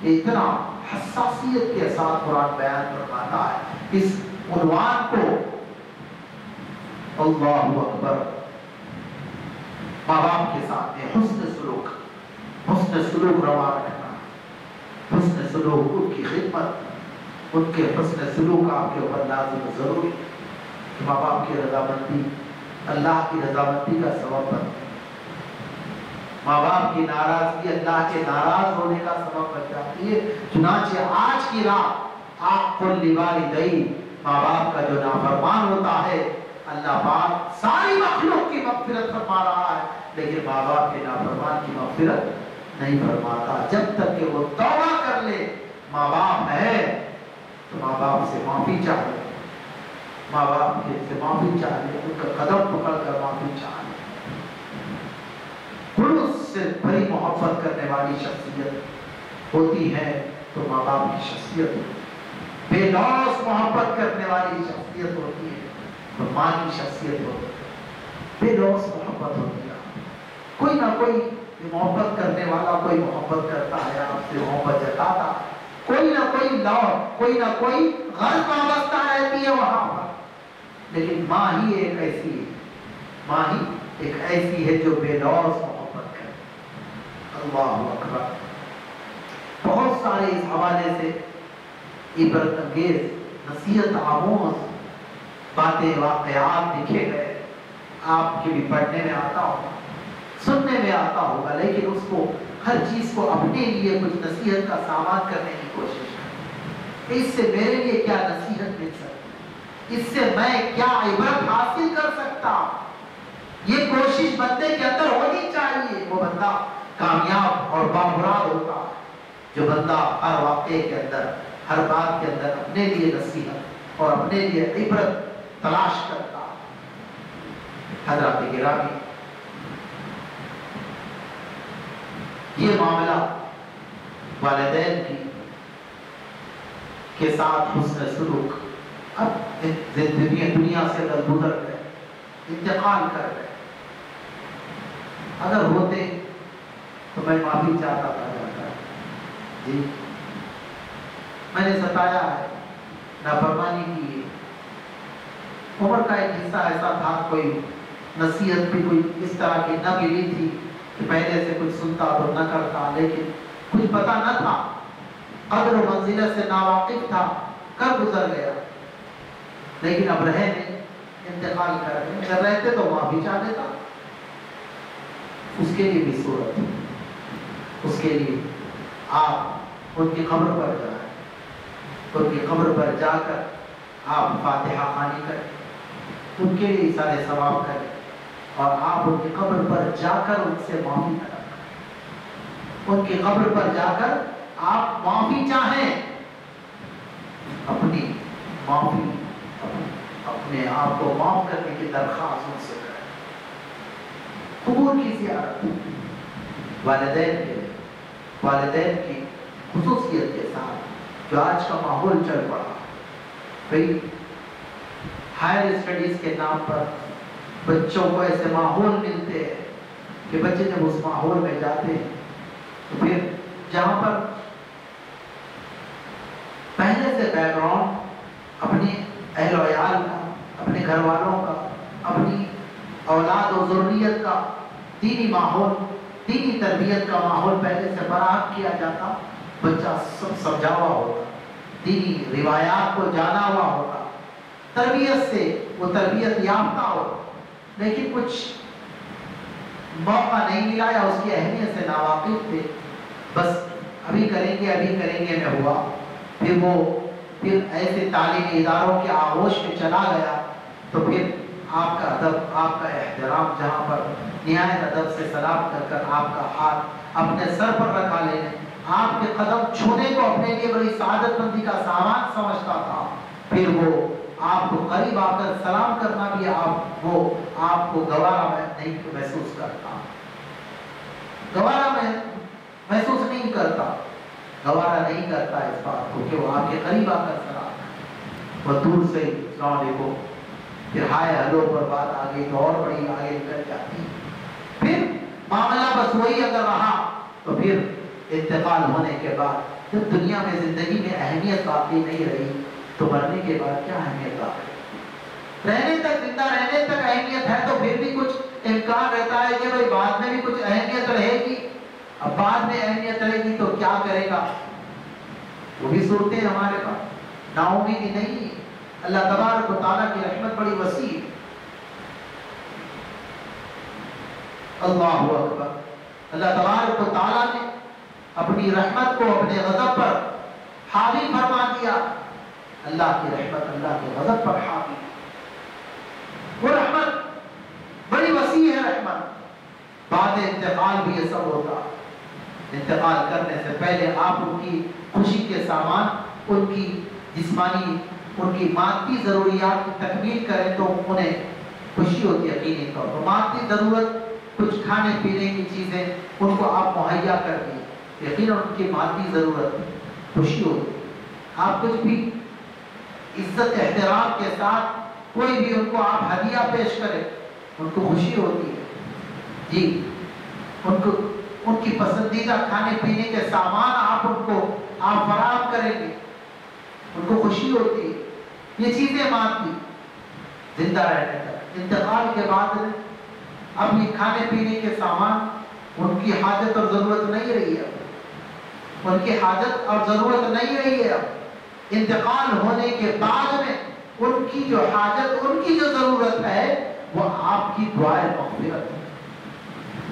کہ اتنا حساسیت کے ساتھ قرآن بیان فرماتا ہے۔ اس عنوان کو اللہ اکبر ماں باپ کے ساتھ حسن سلوک حسن سلوک روا رکھنا، حسن سلوک ان کی خدمت، ان کے حسن سلوک آپ کے اوپر لازم ضروری کہ ماں باپ کی رضامندی، اللہ کی رضامندی کا سبب بنتے ماں باپ کی ناراضگی اللہ کے ناراض ہونے کا سبب بن جاتی ہے۔ چنانچہ آج کی رات آپ کو لیواری دئی ماں باپ کا جو نافرمان ہوتا ہے، اللہ پاک ساری مخلوق کی مغفرت فرما رہا ہے۔ لیکن ماں باپ کے نافرمان کی مغفرت نہیں فرماتا۔ جب تک کہ وہ توبہ کر لے، ماں باپ ہے، تو ماں باپ سے معافی چاہے ماں باپ کے سے معافی چاہے ان کا قدم پکڑ کر معافی چاہے خلوص سے بڑی محبت کرنے والی شخصیت ہوتی ہے تو ماں باپ کی شخصیت ہوتی ہے۔ بے لوس محبت کرنے والی شخصیت ہوتی ہے تو ماں کی شخصیت ہوتی ہے۔ بے لوس محبت ہوتی ہے۔ کوئی نہ کوئی محبت کرنے والا کوئی محبت کرتا ہے، آپ سے محبت جتاتا۔ کوئی نہ کوئی لو کوئی نہ کوئی غلط وابستہ رہتی ہے وہاں پر۔ لیکن ماں ہی ایک ایسی ہے۔ ماں ہی ایک ایسی ہے جو بے لوس محبت کرے۔ اللہ اکبر۔ بہت سارے اس حوالے سے عبرت انگیز، نصیحت آموز باتیں واقعات لکھے گئے۔ آپ کے بھی پڑھنے میں آتا ہوگا سننے میں آتا ہوگا، لیکن اس کو ہر چیز کو اپنے لیے کچھ نصیحت کا سامان کرنے کی کوشش کریں اس سے میرے لیے کیا نصیحت مل سکتی؟ اس سے میں کیا عبرت حاصل کر سکتا؟ یہ کوشش بندے کے اندر ہونی چاہیے۔ وہ بندہ کامیاب اور بامراد ہوتا ہے۔ جو بندہ ہر واقعے کے اندر، ہر بات کے اندر اپنے لیے نصیحت اور اپنے لیے عبرت تلاش کرتا حضرات گرامی یہ معاملہ والدین کی کے ساتھ حسن سلوک اب زندگی دنیا سے اگر گزر گئے، انتقال کر گئے، اگر ہوتے تو میں معافی چاہتا تھا، جاتا جی۔ میں نے ستایا ہے، نافرمانی کی ہے۔ عمر کا ایک حصہ ایسا تھا، کوئی نصیحت بھی کوئی اس طرح کی نہ ملی تھی۔ کہ پہلے سے کچھ سنتا تو نہ کرتا، لیکن کچھ پتا نہ تھا۔ قدر و منزلت سے ناواقف تھا، کر گزر گیا۔ لیکن اب رہے نہیں، انتقال کر رہے۔ اگر رہتے تو وہاں بھی چاہ دیتا۔ اس کے لیے بھی صورت۔ اس کے لیے آپ ان کی قبر پر جائیں۔ ان کی قبر پر جا کر آپ فاتحہ خانی کریں۔ ان کے لیے سارے ثواب کریں۔ اور آپ ان کی قبر پر جا کر ان سے معافی طلب ان کی قبر پر جا کر آپ معافی چاہیں۔ اپنی معافی، اپنے آپ کو معاف کرنے کی درخواست ان سے کریں۔ قبور کی زیارت۔ والدین کے، والدین کی خصوصیت کے ساتھ جو آج کا ماحول چل پڑا۔ بھئی ہائر اسٹڈیز کے نام پر بچوں کو ایسے ماحول ملتے ہیں کہ بچے جب اس ماحول میں جاتے ہیں، تو پھر جہاں پر پہلے سے بیک گراؤنڈ اپنی اہل و عیال کا، اپنے گھر والوں کا، اپنی اولاد و ضروریت کا، دینی ماحول، دینی تربیت کا ماحول پہلے سے فراہم کیا جاتا، بچہ سب سمجھا ہوا ہوتا، دینی روایات کو جانا ہوا ہوتا، تربیت سے وہ تربیت یافتہ ہوتا۔ لیکن کچھ موقع نہیں ملا یا اس کی اہمیت سے ناواقف تھے، بس ابھی کریں گے، ابھی کریں گے، میں ہوا۔ پھر وہ، پھر ایسے تعلیمی اداروں کے آغوش میں چلا گیا، تو پھر آپ کا ادب، آپ کا احترام جہاں پر نہایت ادب سے سلام کر کر آپ کا ہاتھ اپنے سر پر رکھا لینے۔ آپ کے قدم چھونے کو اپنے لیے بڑی سعادت مندی کا سامان سمجھتا تھا۔ پھر وہ آپ کو قریب آ کر سلام کرنا بھی آپ وہ آپ کو گوارا میں نہیں محسوس کرتا۔ گوارا میں محسوس نہیں کرتا۔ گوارا نہیں کرتا اس بات کو کہ وہ آپ کے قریب آ کر سلام وہ دور سے السلام علیکم۔ پھر ہائے، ہلو، پر بات آ گئی تو اور بڑی آگے نکل جاتی۔ پھر معاملہ بس وہی اگر رہا تو پھر انتقال ہونے کے بعد جب دنیا میں زندگی میں اہمیت باقی نہیں رہی تو مرنے کے بعد کیا اہمیت آ رہنے تک زندہ رہنے تک اہمیت ہے تو پھر بھی کچھ امکان رہتا ہے کہ بھائی بعد میں بھی کچھ اہمیت رہے گی۔ اب بعد میں اہمیت رہے گی تو کیا کرے گا؟ وہ بھی صورتیں ہمارے پاس۔ نا امیدی نہیں اللہ تبارک و تعالیٰ کی رحمت بڑی وسیع اللہ اکبر۔ اللہ تبارک و تعالیٰ نے اپنی رحمت کو اپنے غضب پر حاوی فرما دیا۔ اللہ کی رحمت، اللہ کے غضب پر حاوی وہ رحمت، بڑی وسیع ہے رحمت۔ بعد انتقال بھی یہ سب ہوتا۔ انتقال کرنے سے پہلے آپ ان کی خوشی کے سامان، ان کی جسمانی، ان کی مادی ضروریات کی تکمیل کریں تو انہیں خوشی ہوتی یقینی طور پر۔ مادی ضرورت، کچھ کھانے پینے کی چیزیں، ان کو آپ مہیا کر دیں یقیناً ان کی مادی ضرورت خوشی ہوتی۔ آپ کچھ بھی عزت احترام کے ساتھ کوئی بھی ان کو آپ ہدیہ پیش کریں ان کو خوشی ہوتی ہے۔ جی ان کو، ان کی پسندیدہ کھانے پینے کے سامان آپ ان کو، آپ فراہم کریں گے۔ ان کو خوشی ہوتی ہے۔ یہ چیزیں مانتی۔ زندہ رہنے کا۔ انتقال کے بعد اب یہ کھانے پینے کے سامان ان کی حاجت اور ضرورت نہیں رہی ہے۔ ان کی حاجت اور ضرورت نہیں رہی ہے۔ اب انتقال ہونے کے بعد میں ان کی جو حاجت، ان کی جو ضرورت ہے، وہ آپ کی دعائیں مغفرت ہے۔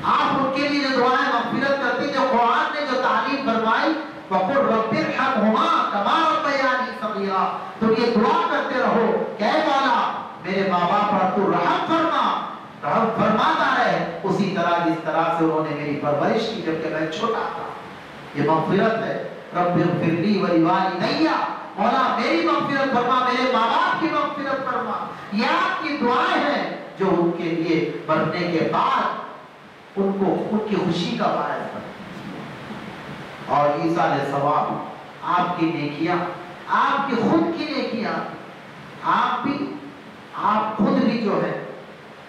آپ ان کے لیے جو دعائیں مغفرت کرتی جو قرآن نے جو تعلیم فرمائی، وَقُلْ رَبِّ ارْحَمْهُمَا كَمَا رَبَّيَانِي صَغِيرًا۔ تو یہ دعا کرتے رہو کہ اے مولا، میرے ماں باپ پر تو رحم فرما، رحم فرماتا رہے۔ اسی طرح، جس طرح سے انہوں نے میری پرورش کی جبکہ میں چھوٹا تھا۔ یہ مغفرت ہے۔ رب اغفر لی وَلِوَالِدَيَّ مولا میری مغفرت فرما میرے ماں باپ کی مغفرت فرما۔ یہ آپ کی دعائیں ہیں جو ان کے لیے مرنے کے بعد ان کو ان کی خوشی کا باعث بنے۔ اور عیسیٰ علیہ ثواب آپ کی نیکیاں، آپ کی خود کی نیکیاں، آپ بھی، آپ خود بھی جو ہے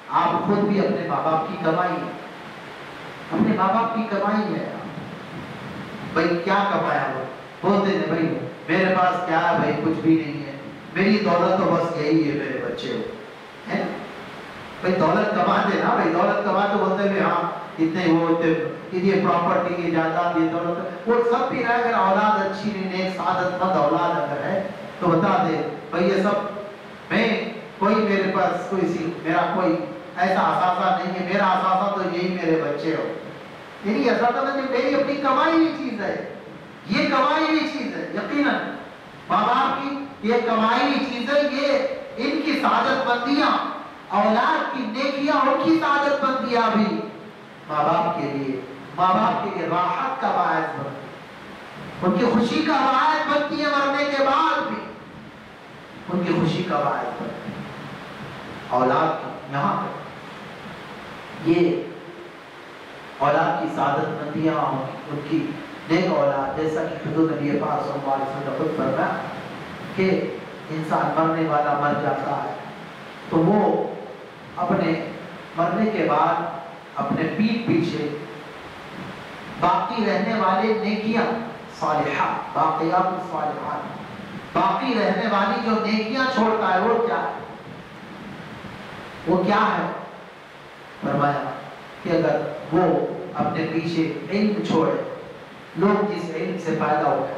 آپ خود بھی اپنے ماں باپ کی کمائی ہے اپنے ماں باپ کی کمائی ہے۔ بھائی، کیا کمایا وہ؟ بولتے ہیں بھائی میرے پاس کیا ہے بھائی؟ کچھ بھی نہیں ہے۔ میری دولت تو بس یہی ہے میرے بچے ہو بھائی، دولت کما دے نا بھائی۔ دولت کما تو بولتے ہیں ہاں اتنے وہ اتنے یہ پراپرٹی کی جائیداد، یہ دولت وہ سب بھی رہے اگر اولاد اچھی نہیں نیک سعادت مند اچھا اولاد اگر ہے تو بتا دے۔ بھائی، یہ سب میں کوئی میرے پاس کوئی سی میرا کوئی ایسا اثاثہ نہیں ہے۔ میرا اثاثہ تو یہی میرے بچے ہو۔ یعنی میری اثاثہ نہیں، میری اپنی کمائی ہوئی چیز ہے۔ یہ کمائی ہوئی چیز ہے، یقیناً۔ ماں باپ کی یہ کمائی ہوئی چیز ہے، یہ ان کی سعادت مندیاں، اولاد کی نیکیاں، ان کی سعادت مندیاں بھی۔ ماں باپ کے لیے ماں باپ کے لیے راحت کا باعث بنتی ان کی خوشی کا باعث بنتی ہے مرنے کے بعد بھی۔ ان کی خوشی کا باعث بنتی ہے اولاد کی، یہاں پر۔ یہ اولاد کی سعادت مندیاں ان کی نیک اولاد جیسا کہ حضور نبی پاک صلی اللہ علیہ وسلم خود فرمایا کہ انسان مرنے والا مر جاتا ہے۔ تو وہ اپنے مرنے کے بعد اپنے پیٹ پیچھے باقی رہنے والے نیکیاں صالحات باقیات صالحات۔ باقی رہنے والی جو نیکیاں چھوڑتا ہے وہ کیا ہے؟ وہ کیا ہے؟ فرمایا کہ اگر وہ اپنے پیچھے علم چھوڑے لوگ جس علم سے فائدہ اٹھائے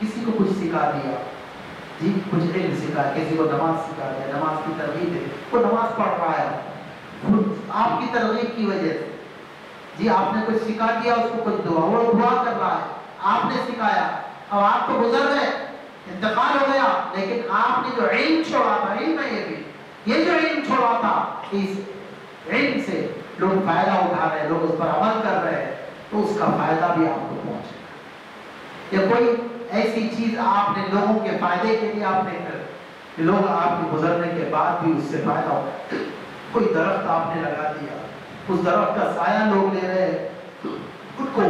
کسی کو کچھ سکھا دیا۔ جی کچھ علم سکھا، کسی کو نماز سکھا دیا، نماز کی ترغیب ہے وہ نماز پڑھ رہا ہے۔ آپ کی ترغیب کی وجہ سے۔ جی آپ نے کچھ سکھا دیا، اس کو کچھ دعا، وہ دعا کر رہا ہے۔ آپ نے سکھایا۔ اب آپ تو گزر گئے، انتقال ہو گیا، لیکن آپ نے جو علم چھوڑا تھا، علم ہے یہ بھی یہ جو علم چھوڑا تھا، اس علم سے لوگ فائدہ اٹھا رہے ہیں، لوگ اس پر عمل کر رہے ہیں، تو اس کا فائدہ بھی آپ کو یا کوئی ایسی چیز آپ نے لوگوں کے فائدے کے لیے آپ نے کر کہ لوگ آپ کے گزرنے کے بعد بھی اس سے فائدہ اٹھا کوئی درخت آپ نے لگا دیا، اس درخت کا سایہ لوگ لے رہے ہیں۔ ان کو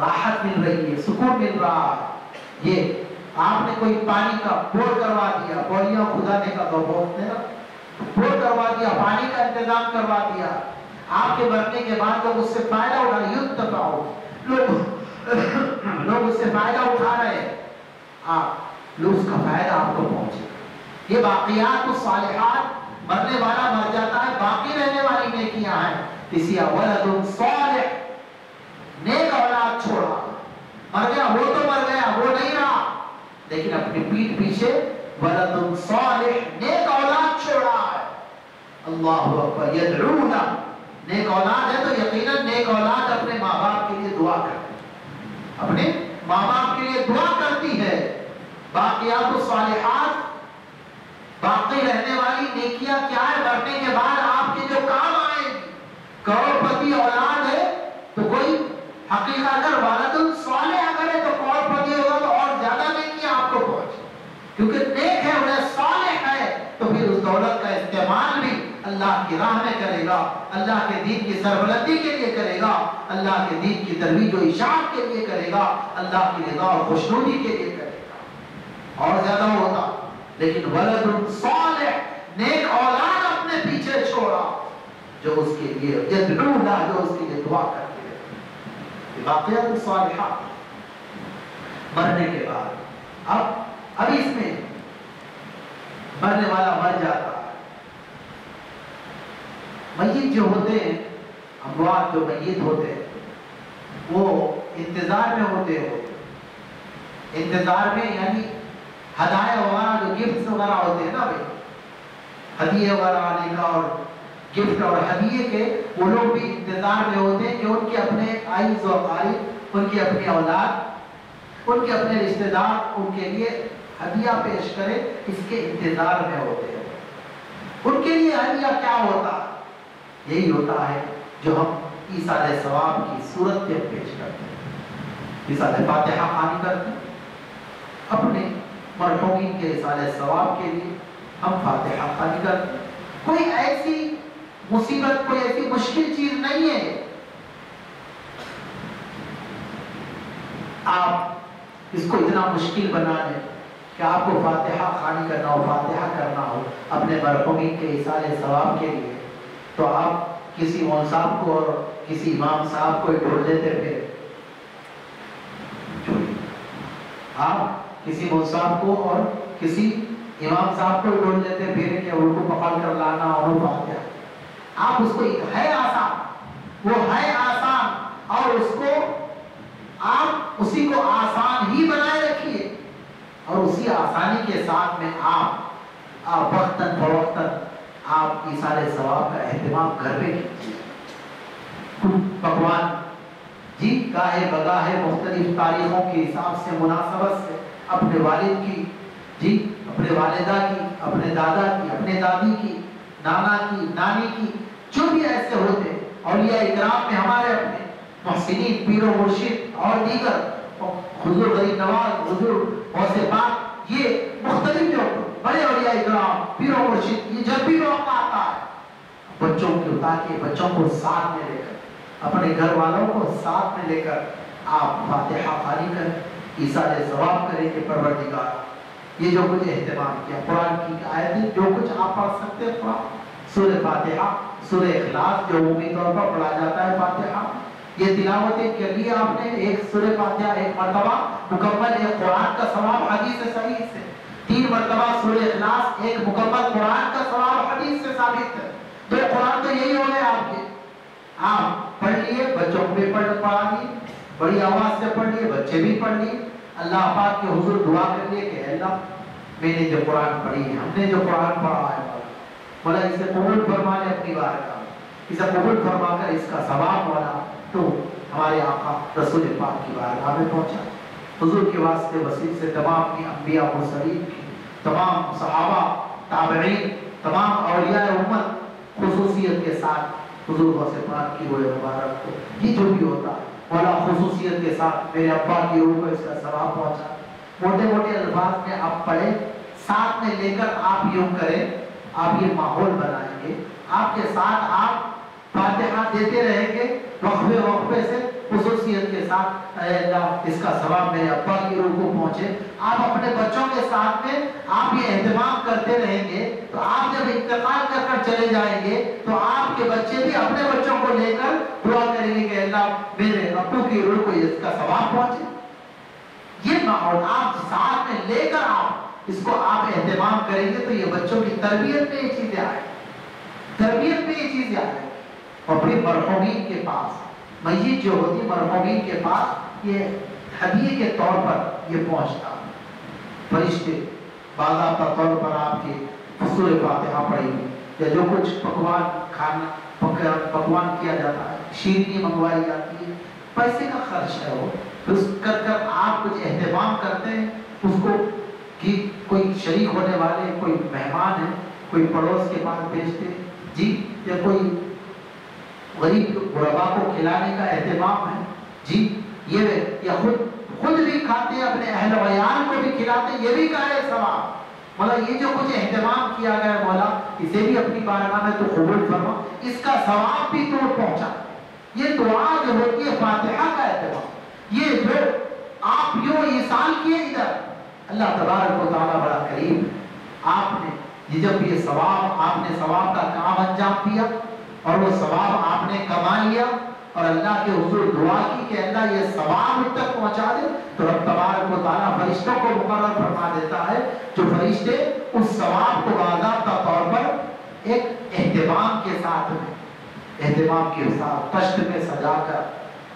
راحت مل رہی ہے، سکون مل رہا ہے۔ یہ آپ نے کوئی پانی کا بور کروا دیا، بوریاں خدا نے کا بہت نا۔ بور کروا دیا، پانی کا انتظام کروا دیا۔ آپ کے مرنے کے بعد لوگ اس سے فائدہ اٹھا رہے یدھ تکاؤ لوگ لوگ اس سے فائدہ اٹھا رہے ہیں آپ لوگ اس کا فائدہ آپ کو پہنچے یہ باقیات الصالحات مرنے والا مر جاتا ہے باقی رہنے والی نیکیاں ہیں اسی ولد صالح نیک اولاد چھوڑا مر گیا وہ تو مر گیا وہ نہیں رہا لیکن اپنی پیٹ پیچھے ولد صالح نیک اولاد چھوڑا ہے اللہ اکبر یدعونا نیک اولاد ہے تو یقیناً نیک اولاد اپنے ماں باپ کے لیے دعا کرتی ہے اپنے ماں باپ کے لیے دعا کرتی ہے۔ باقیات الصالحات، باقی رہنے والی نیکیاں کیا ہے مرنے کے بعد آپ کے جو کام آئے گی کروڑ پتی اولاد ہے، تو کوئی حقیقہ اگر والد الصالح اگر ہے تو کروڑ پتی ہوگا تو اور زیادہ نیکیاں آپ کو پہنچے کیونکہ نیک ہے، انہیں صالح ہے، تو پھر اس دولت کا استعمال اللہ کی راہ میں کرے گا، اللہ کے دین کی سربلندی کے لیے کرے گا، اللہ کے دین کی ترویج و اشاعت کے لیے کرے گا، اللہ کی رضا اور خوشنودی کے لیے کرے گا۔ اور زیادہ ہوتا، لیکن ولد صالح، نیک اولاد اپنے پیچھے چھوڑا، جو اس کے لیے یدعونا جو اس کے لیے دعا کرتے ہیں واقعات الصالحات مرنے کے بعد، اب اب اس میں مرنے والا مر جاتا۔ ہے میت جو ہوتے ہیں، اموات جو میت ہوتے ہیں، وہ انتظار میں ہوتے ہو انتظار میں یعنی ہدایہ وغیرہ جو گفٹس وغیرہ ہوتے ہیں نا بھائی۔ ہدیے وغیرہ آنے کا اور گفٹ اور ہدیے کے وہ لوگ بھی انتظار میں ہوتے ہیں کہ ان کے اپنے آئیز و قارب ان کی اپنی اولاد، ان کے اپنے رشتہ دار، ان کے لیے ہدیہ پیش کرے، اس کے انتظار میں ہوتے ہیں۔ ان کے لیے ہدیہ کیا ہوتا؟ یہی ہوتا ہے جو ہم عیسال ثواب کی صورت میں پیش کرتے ہیں۔ عیسال فاتحہ خانی کرتے ہیں اپنے مرحومین کے عیسال ثواب کے لیے ہم فاتحہ خانی کرتے ہیں کوئی ایسی مصیبت، کوئی ایسی مشکل چیز نہیں ہے۔ آپ اس کو اتنا مشکل بنا لیں کہ آپ کو فاتحہ خانی کرنا ہو فاتحہ کرنا ہو اپنے مرحومین کے اصال ثواب کے لیے۔ تو آپ کسی مول صاحب کو اور کسی امام صاحب کو ڈھول لیتے پھر۔ آپ کسی مول صاحب کو اور کسی امام صاحب کو ڈھول لیتے پھر کہ ان کو پکڑ کر لانا اور فاتحہ آپ اس کو ہے آسان۔ وہ ہے آسان۔ اور اس کو آپ اسی کو آسان ہی بنائے رکھیے۔ اور اسی آسانی کے ساتھ میں آپ آپ وقتاً فوقتاً آپ کی سارے ثواب کا اہتمام گھر پہ کیجیے۔ پکوان جی گاہے بگاہے مختلف تاریخوں کے حساب سے، مناسبت سے، اپنے والد کی جی اپنے والدہ کی، اپنے دادا کی، اپنے دادی کی، نانا کی، نانی کی، جو بھی ایسے ہوتے، اولیاء اکرام میں ہمارے اپنے، محسنین، پیر و مرشد اور دیگر حضور غریب نواز، حضور غوث پاک، یہ مختلف جو بڑے اولیاء اکرام پیر و مرشد، یہ جب بھی موقع آتا ہے، بچوں کی کے تاکہ بچوں کو ساتھ میں لے کر، اپنے گھر والوں کو ساتھ میں لے کر آپ فاتحہ خالی کر عیسال ثواب کریں کہ پروردگار، یہ جو کچھ اہتمام کیا، قرآن کی آیتیں جو کچھ آپ پڑھ سکتے ہیں قرآن، سورہ فاتحہ، سورہ اخلاص، جو عمومی طور پر پڑھا جاتا ہے فاتحہ، یہ تلاوتیں کر لی آپ نے، ایک سورہ فاتحہ، ایک مرتبہ مکمل، ایک قرآن کا ثواب حدیث صحیح سے۔ تین مرتبہ سورہ اخلاص، ایک مکمل قرآن کا ثواب حدیث سے ثابت ہے۔ تو قرآن تو یہی ہو گئے آپ کے۔ آپ پڑھ لیے، بچوں کو بھی پڑھ پڑھا لیے بڑی آواز سے پڑھ لیے، بچے بھی پڑھ لیے۔ اللہ پاک کے حضور دعا کر لیے کہ اللہ، میں نے جو قرآن پڑھی ہے، ہم نے جو قرآن پڑھا ہے، مولا۔ اسے قبول فرما لے اپنی بار کا۔ اسے قبول فرما کر اس کا ثواب والا تو ہمارے آقا رسول پاک کی بارگاہ میں پہنچا۔ حضور کے واسطے وسیع سے تمام کی انبیاء مرسلین کی تمام صحابہ، تابعین، تمام اولیاء امت خصوصیت کے ساتھ حضور غوث پاک کی روح مبارک کو۔ یہ جو بھی ہوتا ہے مولا خصوصیت کے ساتھ میرے ابا کی روح کو اس کا ثواب پہنچا۔ موٹے موٹے الفاظ میں آپ پڑھیں، ساتھ میں لے کر آپ یوں کریں، آپ یہ ماحول بنائیں گے۔ آپ کے ساتھ آپ فاتحہ دیتے رہیں گے، وقفے وقفے سے خصوصیت کے ساتھ اے اللہ اس کا ثواب میرے ابا کی روح کو پہنچے۔ آپ اپنے بچوں کے ساتھ میں آپ یہ اہتمام کرتے رہیں گے، تو آپ جب انتقال کر کر چلے جائیں گے، تو آپ کے بچے بھی اپنے بچوں کو لے کر دعا کریں گے کہ اللہ میرے ابو کی روح کو اس کا ثواب پہنچے۔ یہ ماحول آپ ساتھ میں لے کر آپ اس کو آپ اہتمام کریں گے تو یہ بچوں کی تربیت میں یہ چیزیں آئیں۔ تربیت میں یہ چیزیں آئیں۔ اور پھر مرحومین کے پاس میت جو ہوتی مرحومین کے پاس یہ ہدیے کے طور پر یہ پہنچتا فرشتے باضابطہ طور پر آپ کے حصول فاتحہ پڑی یا جو کچھ پکوان کھانا پکوان کیا جاتا ہے، شیرنی منگوائی جاتی ہے، پیسے کا خرچ ہے وہ۔ اس کر کر آپ کچھ اہتمام کرتے ہیں، اس کو کہ کوئی شریک ہونے والے، کوئی مہمان ہے، کوئی پڑوس کے پاس بھیجتے جی یا کوئی غریب غربا کو کھلانے کا اہتمام ہے۔ جی یہ یا خود خود بھی کھاتے ہیں اپنے اہل ویان کو بھی کھلاتے ہیں یہ بھی کا ہے ثواب مولا، یہ جو کچھ اہتمام کیا گیا ہے مولا، اسے بھی اپنی بارگاہ میں تو قبول فرما۔ اس کا ثواب بھی تو پہنچا۔ یہ دعا جو ہوتی ہے فاتحہ کا اہتمام۔ یہ جو آپ یوں ایسان کیے ادھر، اللہ تبارک و تعالیٰ بڑا قریب آپ نے یہ جب یہ ثواب، آپ نے ثواب کا کام انجام دیا اور وہ ثواب آپ نے کما لیا اور اللہ کے حضور دعا کی کہ اللہ یہ ثواب مجھ تک پہنچا دے، تو رب تبارک و تعالیٰ فرشتوں کو مقرر فرما دیتا ہے، جو فرشتے اس ثواب کو باضابطہ طور پر ایک اہتمام کے ساتھ اہتمام کے ساتھ تشت میں سجا کر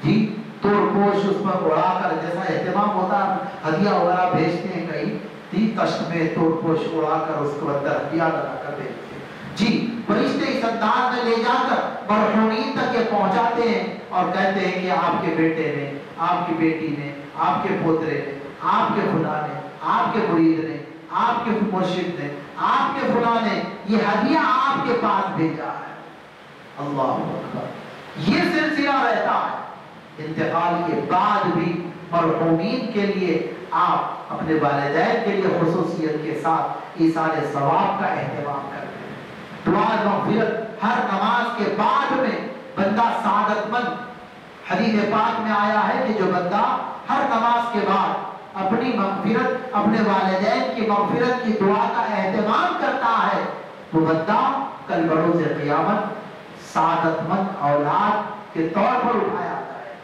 جی توڑ پوش اس پر اڑا کر جیسا اہتمام ہوتا ہے ہدیہ وغیرہ بھیجتے ہیں کہیں جی، تھی تشت میں توڑ پوش اڑا کر اس کو اندر ہدیہ لگا کر بھیجتے ہیں۔ جی فرشتے اس انداز میں لے جا کر مرحومین تک یہ پہنچاتے ہیں اور کہتے ہیں کہ آپ کے بیٹے نے، آپ کی بیٹی نے، آپ کے پوترے نے، آپ کے خدا نے، آپ کے مرید نے، آپ کے مرشد نے، آپ کے فلاں نے یہ ہدیہ آپ کے پاس بھیجا ہے۔ اللہ اکبر۔ یہ سلسلہ رہتا ہے۔ انتقال کے بعد بھی مرحومین کے لیے آپ اپنے والدین کے لیے خصوصیت کے ساتھ ایسال ثواب کا اہتمام کرتے ہیں۔ دعا مغفرت ہر نماز کے بعد میں بندہ سعادت مند حدیث پاک میں آیا ہے کہ جو بندہ ہر نماز کے بعد اپنی مغفرت، اپنے والدین کی مغفرت کی دعا کا اہتمام کرتا ہے، وہ بندہ کل بروز قیامت سعادت مند اولاد کے طور پر اٹھایا جائے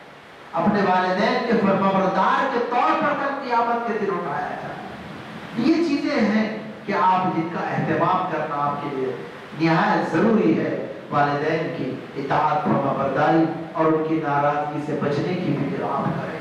اپنے والدین کے فرمبردار کے طور پر کل قیامت کے دن اٹھایا جائے یہ چیزیں ہیں کہ آپ جن کا اہتمام کرنا آپ کے لیے نہایت ضروری ہے والدین کی اطاعت فرمبرداری اور ان کی ناراضگی سے بچنے کی فکر آپ کریں۔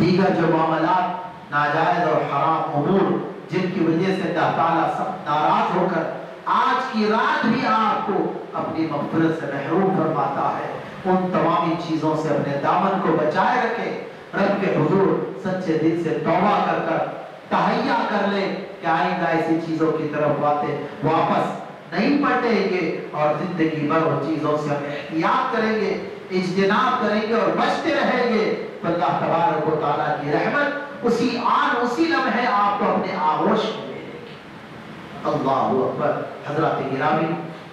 دیگر جو معاملات ناجائز اور حرام امور جن کی وجہ سے اللہ تعالیٰ سب ناراض ہو کر آج کی رات بھی آپ کو اپنی مغفرت سے محروم فرماتا ہے، ان تمامی چیزوں سے اپنے دامن کو بچائے رکھے۔ رب کے حضور سچے دل سے توبہ کر کر تہیا کر لے کہ آئندہ ایسی چیزوں کی طرف باتیں واپس نہیں پٹیں گے اور زندگی بھر ان چیزوں سے ہم احتیاط کریں گے، اجتناب کریں گے اور بچتے رہیں گے۔ تو اللہ تبارک و تعالیٰ کی رحمت اسی آن، اسی لمحے آپ کو اپنے آغوش میں لے لے گی۔ اللہ اکبر۔ حضرات گرامی،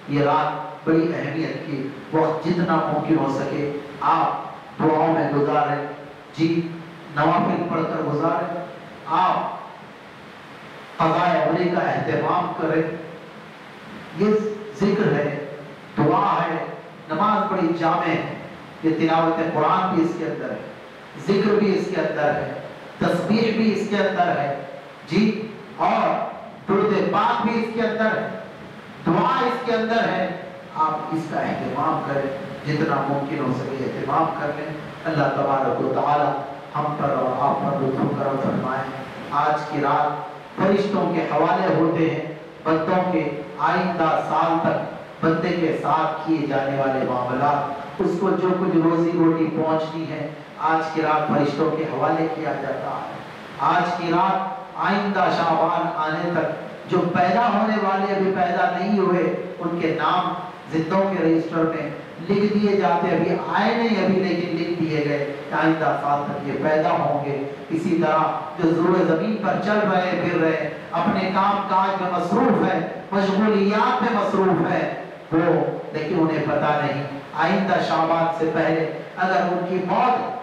یہ رات بڑی اہمیت کی، وقت جتنا ممکن ہو سکے۔ آپ دعاؤں میں گزاریں۔ جی نوافل پڑھ کر گزاریں۔ آپ قضاء عمری کا اہتمام کریں یہ ذکر ہے، دعا ہے، نماز بڑی جامع ہے۔ یہ تلاوت قرآن بھی اس کے اندر ہے، ذکر بھی اس کے اندر ہے، تسبیح بھی اس کے اندر ہے۔ جی اور درد پاک بھی اس کے اندر ہے۔ دعا اس کے اندر ہے۔ آپ اس کا اہتمام کریں، جتنا ممکن ہو سکے اہتمام کر لیں۔ اللہ تبارک و تعالی ہم پر اور آپ پر لطف کرم فرمائیں آج کی رات فرشتوں کے حوالے ہوتے ہیں، بندوں کے آئندہ سال تک بندے کے ساتھ کیے جانے والے معاملات۔ اس کو جو کچھ روزی روٹی پہنچنی ہے، آج کی رات فرشتوں کے حوالے کیا جاتا ہے۔ آج کی رات آئندہ شعبان آنے تک جو پیدا ہونے والے ابھی پیدا نہیں ہوئے، ان کے نام زندوں کے رجسٹر میں لکھ دیے جاتے ابھی آئے نہیں، ابھی لیکن لکھ دیے گئے۔ آئندہ سال تک یہ پیدا ہوں گے۔ اسی طرح جو زور زمین پر چل رہے، پھر رہے، اپنے کام کاج میں مصروف ہے، مشغولیات میں مصروف ہے، وہ لیکن انہیں پتا نہیں۔ آئندہ شعبان سے پہلے اگر ان کی موت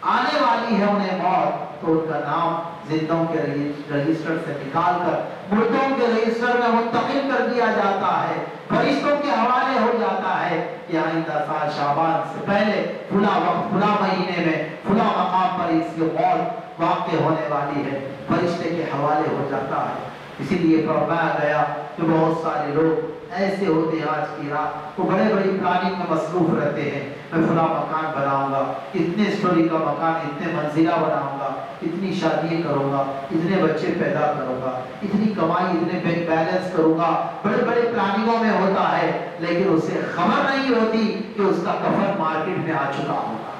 آنے والی ہے، انہیں موت، تو ان کا نام زندوں کے رجسٹر سے نکال کر مردوں کے رجسٹر میں منتقل کر دیا جاتا ہے۔ فرشتوں کے حوالے ہو جاتا ہے کہ آئندہ سال شعبان سے پہلے فلا وقت فلا مہینے میں فلا مقام پر اس کی موت واقع ہونے والی ہے۔ فرشتے کے حوالے ہو جاتا ہے۔ اسی لیے فرمایا گیا کہ بہت سارے لوگ ایسے ہوتے ہیں آج کی رات وہ بڑے بڑی پلاننگ میں مصروف رہتے ہیں۔ میں فلاں مکان بناؤں گا، اتنے سٹوری کا مکان، اتنے منزلہ بناؤں گا، اتنی شادی کروں گا، اتنے بچے پیدا کروں گا، اتنی کمائی، اتنے بینک بیلنس کروں گا۔ بڑے بڑے پلاننگوں میں ہوتا ہے، لیکن اسے خبر نہیں ہوتی کہ اس کا کفن مارکیٹ میں آ چکا ہوگا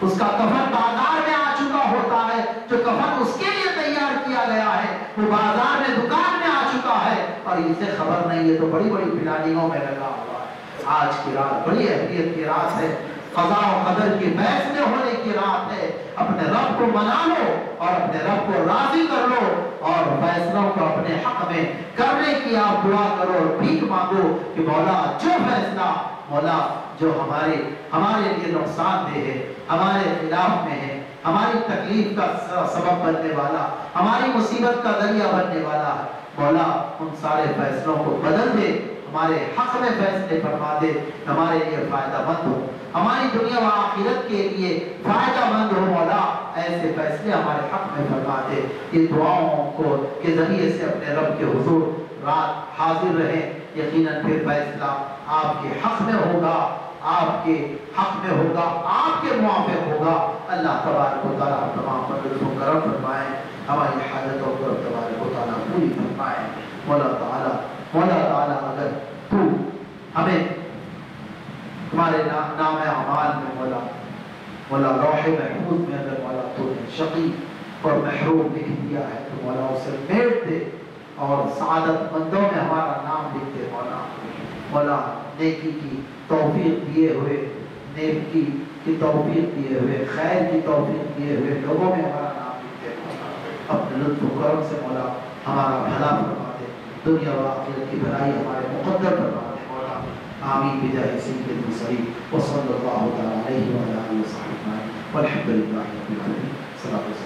اس کا کفن بازار میں آ چکا ہوتا ہے، جو کفن اس کے لیے تیار کیا گیا ہے۔ وہ بازار میں دکان میں آ چکا ہے اور اسے خبر نہیں ہے تو بڑی بڑی پلاننگوں میں لگا ہوا ہے۔ آج کی رات بڑی اہمیت کی رات ہے۔ قضاء و قدر کی فیصلے ہونے کی رات ہے۔ اپنے رب کو منا لو اور اپنے رب کو راضی کر لو اور فیصلوں کو اپنے حق میں کرنے کی آپ دعا کرو اور بھیک مانگو کہ مولا، جو فیصلہ، مولا جو ہمارے ہمارے لیے نقصان دہ ہے، ہمارے خلاف میں ہے ہماری تکلیف کا سبب بننے والا، ہماری مصیبت کا ذریعہ بننے والا مولا ان سارے فیصلوں کو بدل دے، ہمارے حق میں فیصلے فرما دے، ہمارے لیے فائدہ مند ہو۔ ہماری دنیا و آخرت کے لیے فائدہ مند ہو، مولا، ایسے فیصلے ہمارے حق میں فرما دے۔ یہ دعاؤں کو، کے ذریعے سے اپنے رب کے حضور رات حاضر رہیں۔ یقیناً پھر فیصلہ آپ کے حق میں ہوگا۔ آپ کے حق میں ہوگا، آپ کے موافق ہوگا۔ اللہ تبارک و تعالیٰ تمام پر لطف و کرم فرمائے، ہماری حاجتوں پر تبارک و تعالیٰ پوری فرمائے۔ مولا تعالیٰ مولا تعالیٰ اگر تو ہمیں تمہارے نام اعمال میں مولا مولا روح محفوظ میں اگر مولا تو نے شقی اور محروم لکھ دیا ہے، تو مولا اسے میٹ دے اور سعادت مندوں میں ہمارا نام لکھ دے مولا۔ مولا نیکی کی توفیق دیے ہوئے نیکی کی توفیق دیے ہوئے، خیر کی توفیق دیے ہوئے لوگوں میں ہمارا نام لکھتے اپنے لطف و کرم سے مولا ہمارا بھلا فرما دے۔ دنیا و آخرت کی بھلائی ہمارے مقدر فرما دے۔ مولا آمین۔ بجاہ سید المرسلین وصلی اللہ تعالی علیہ وآلہ وسلم۔ والحمد للہ رب العالمین۔ صلی اللہ علیہ وسلم۔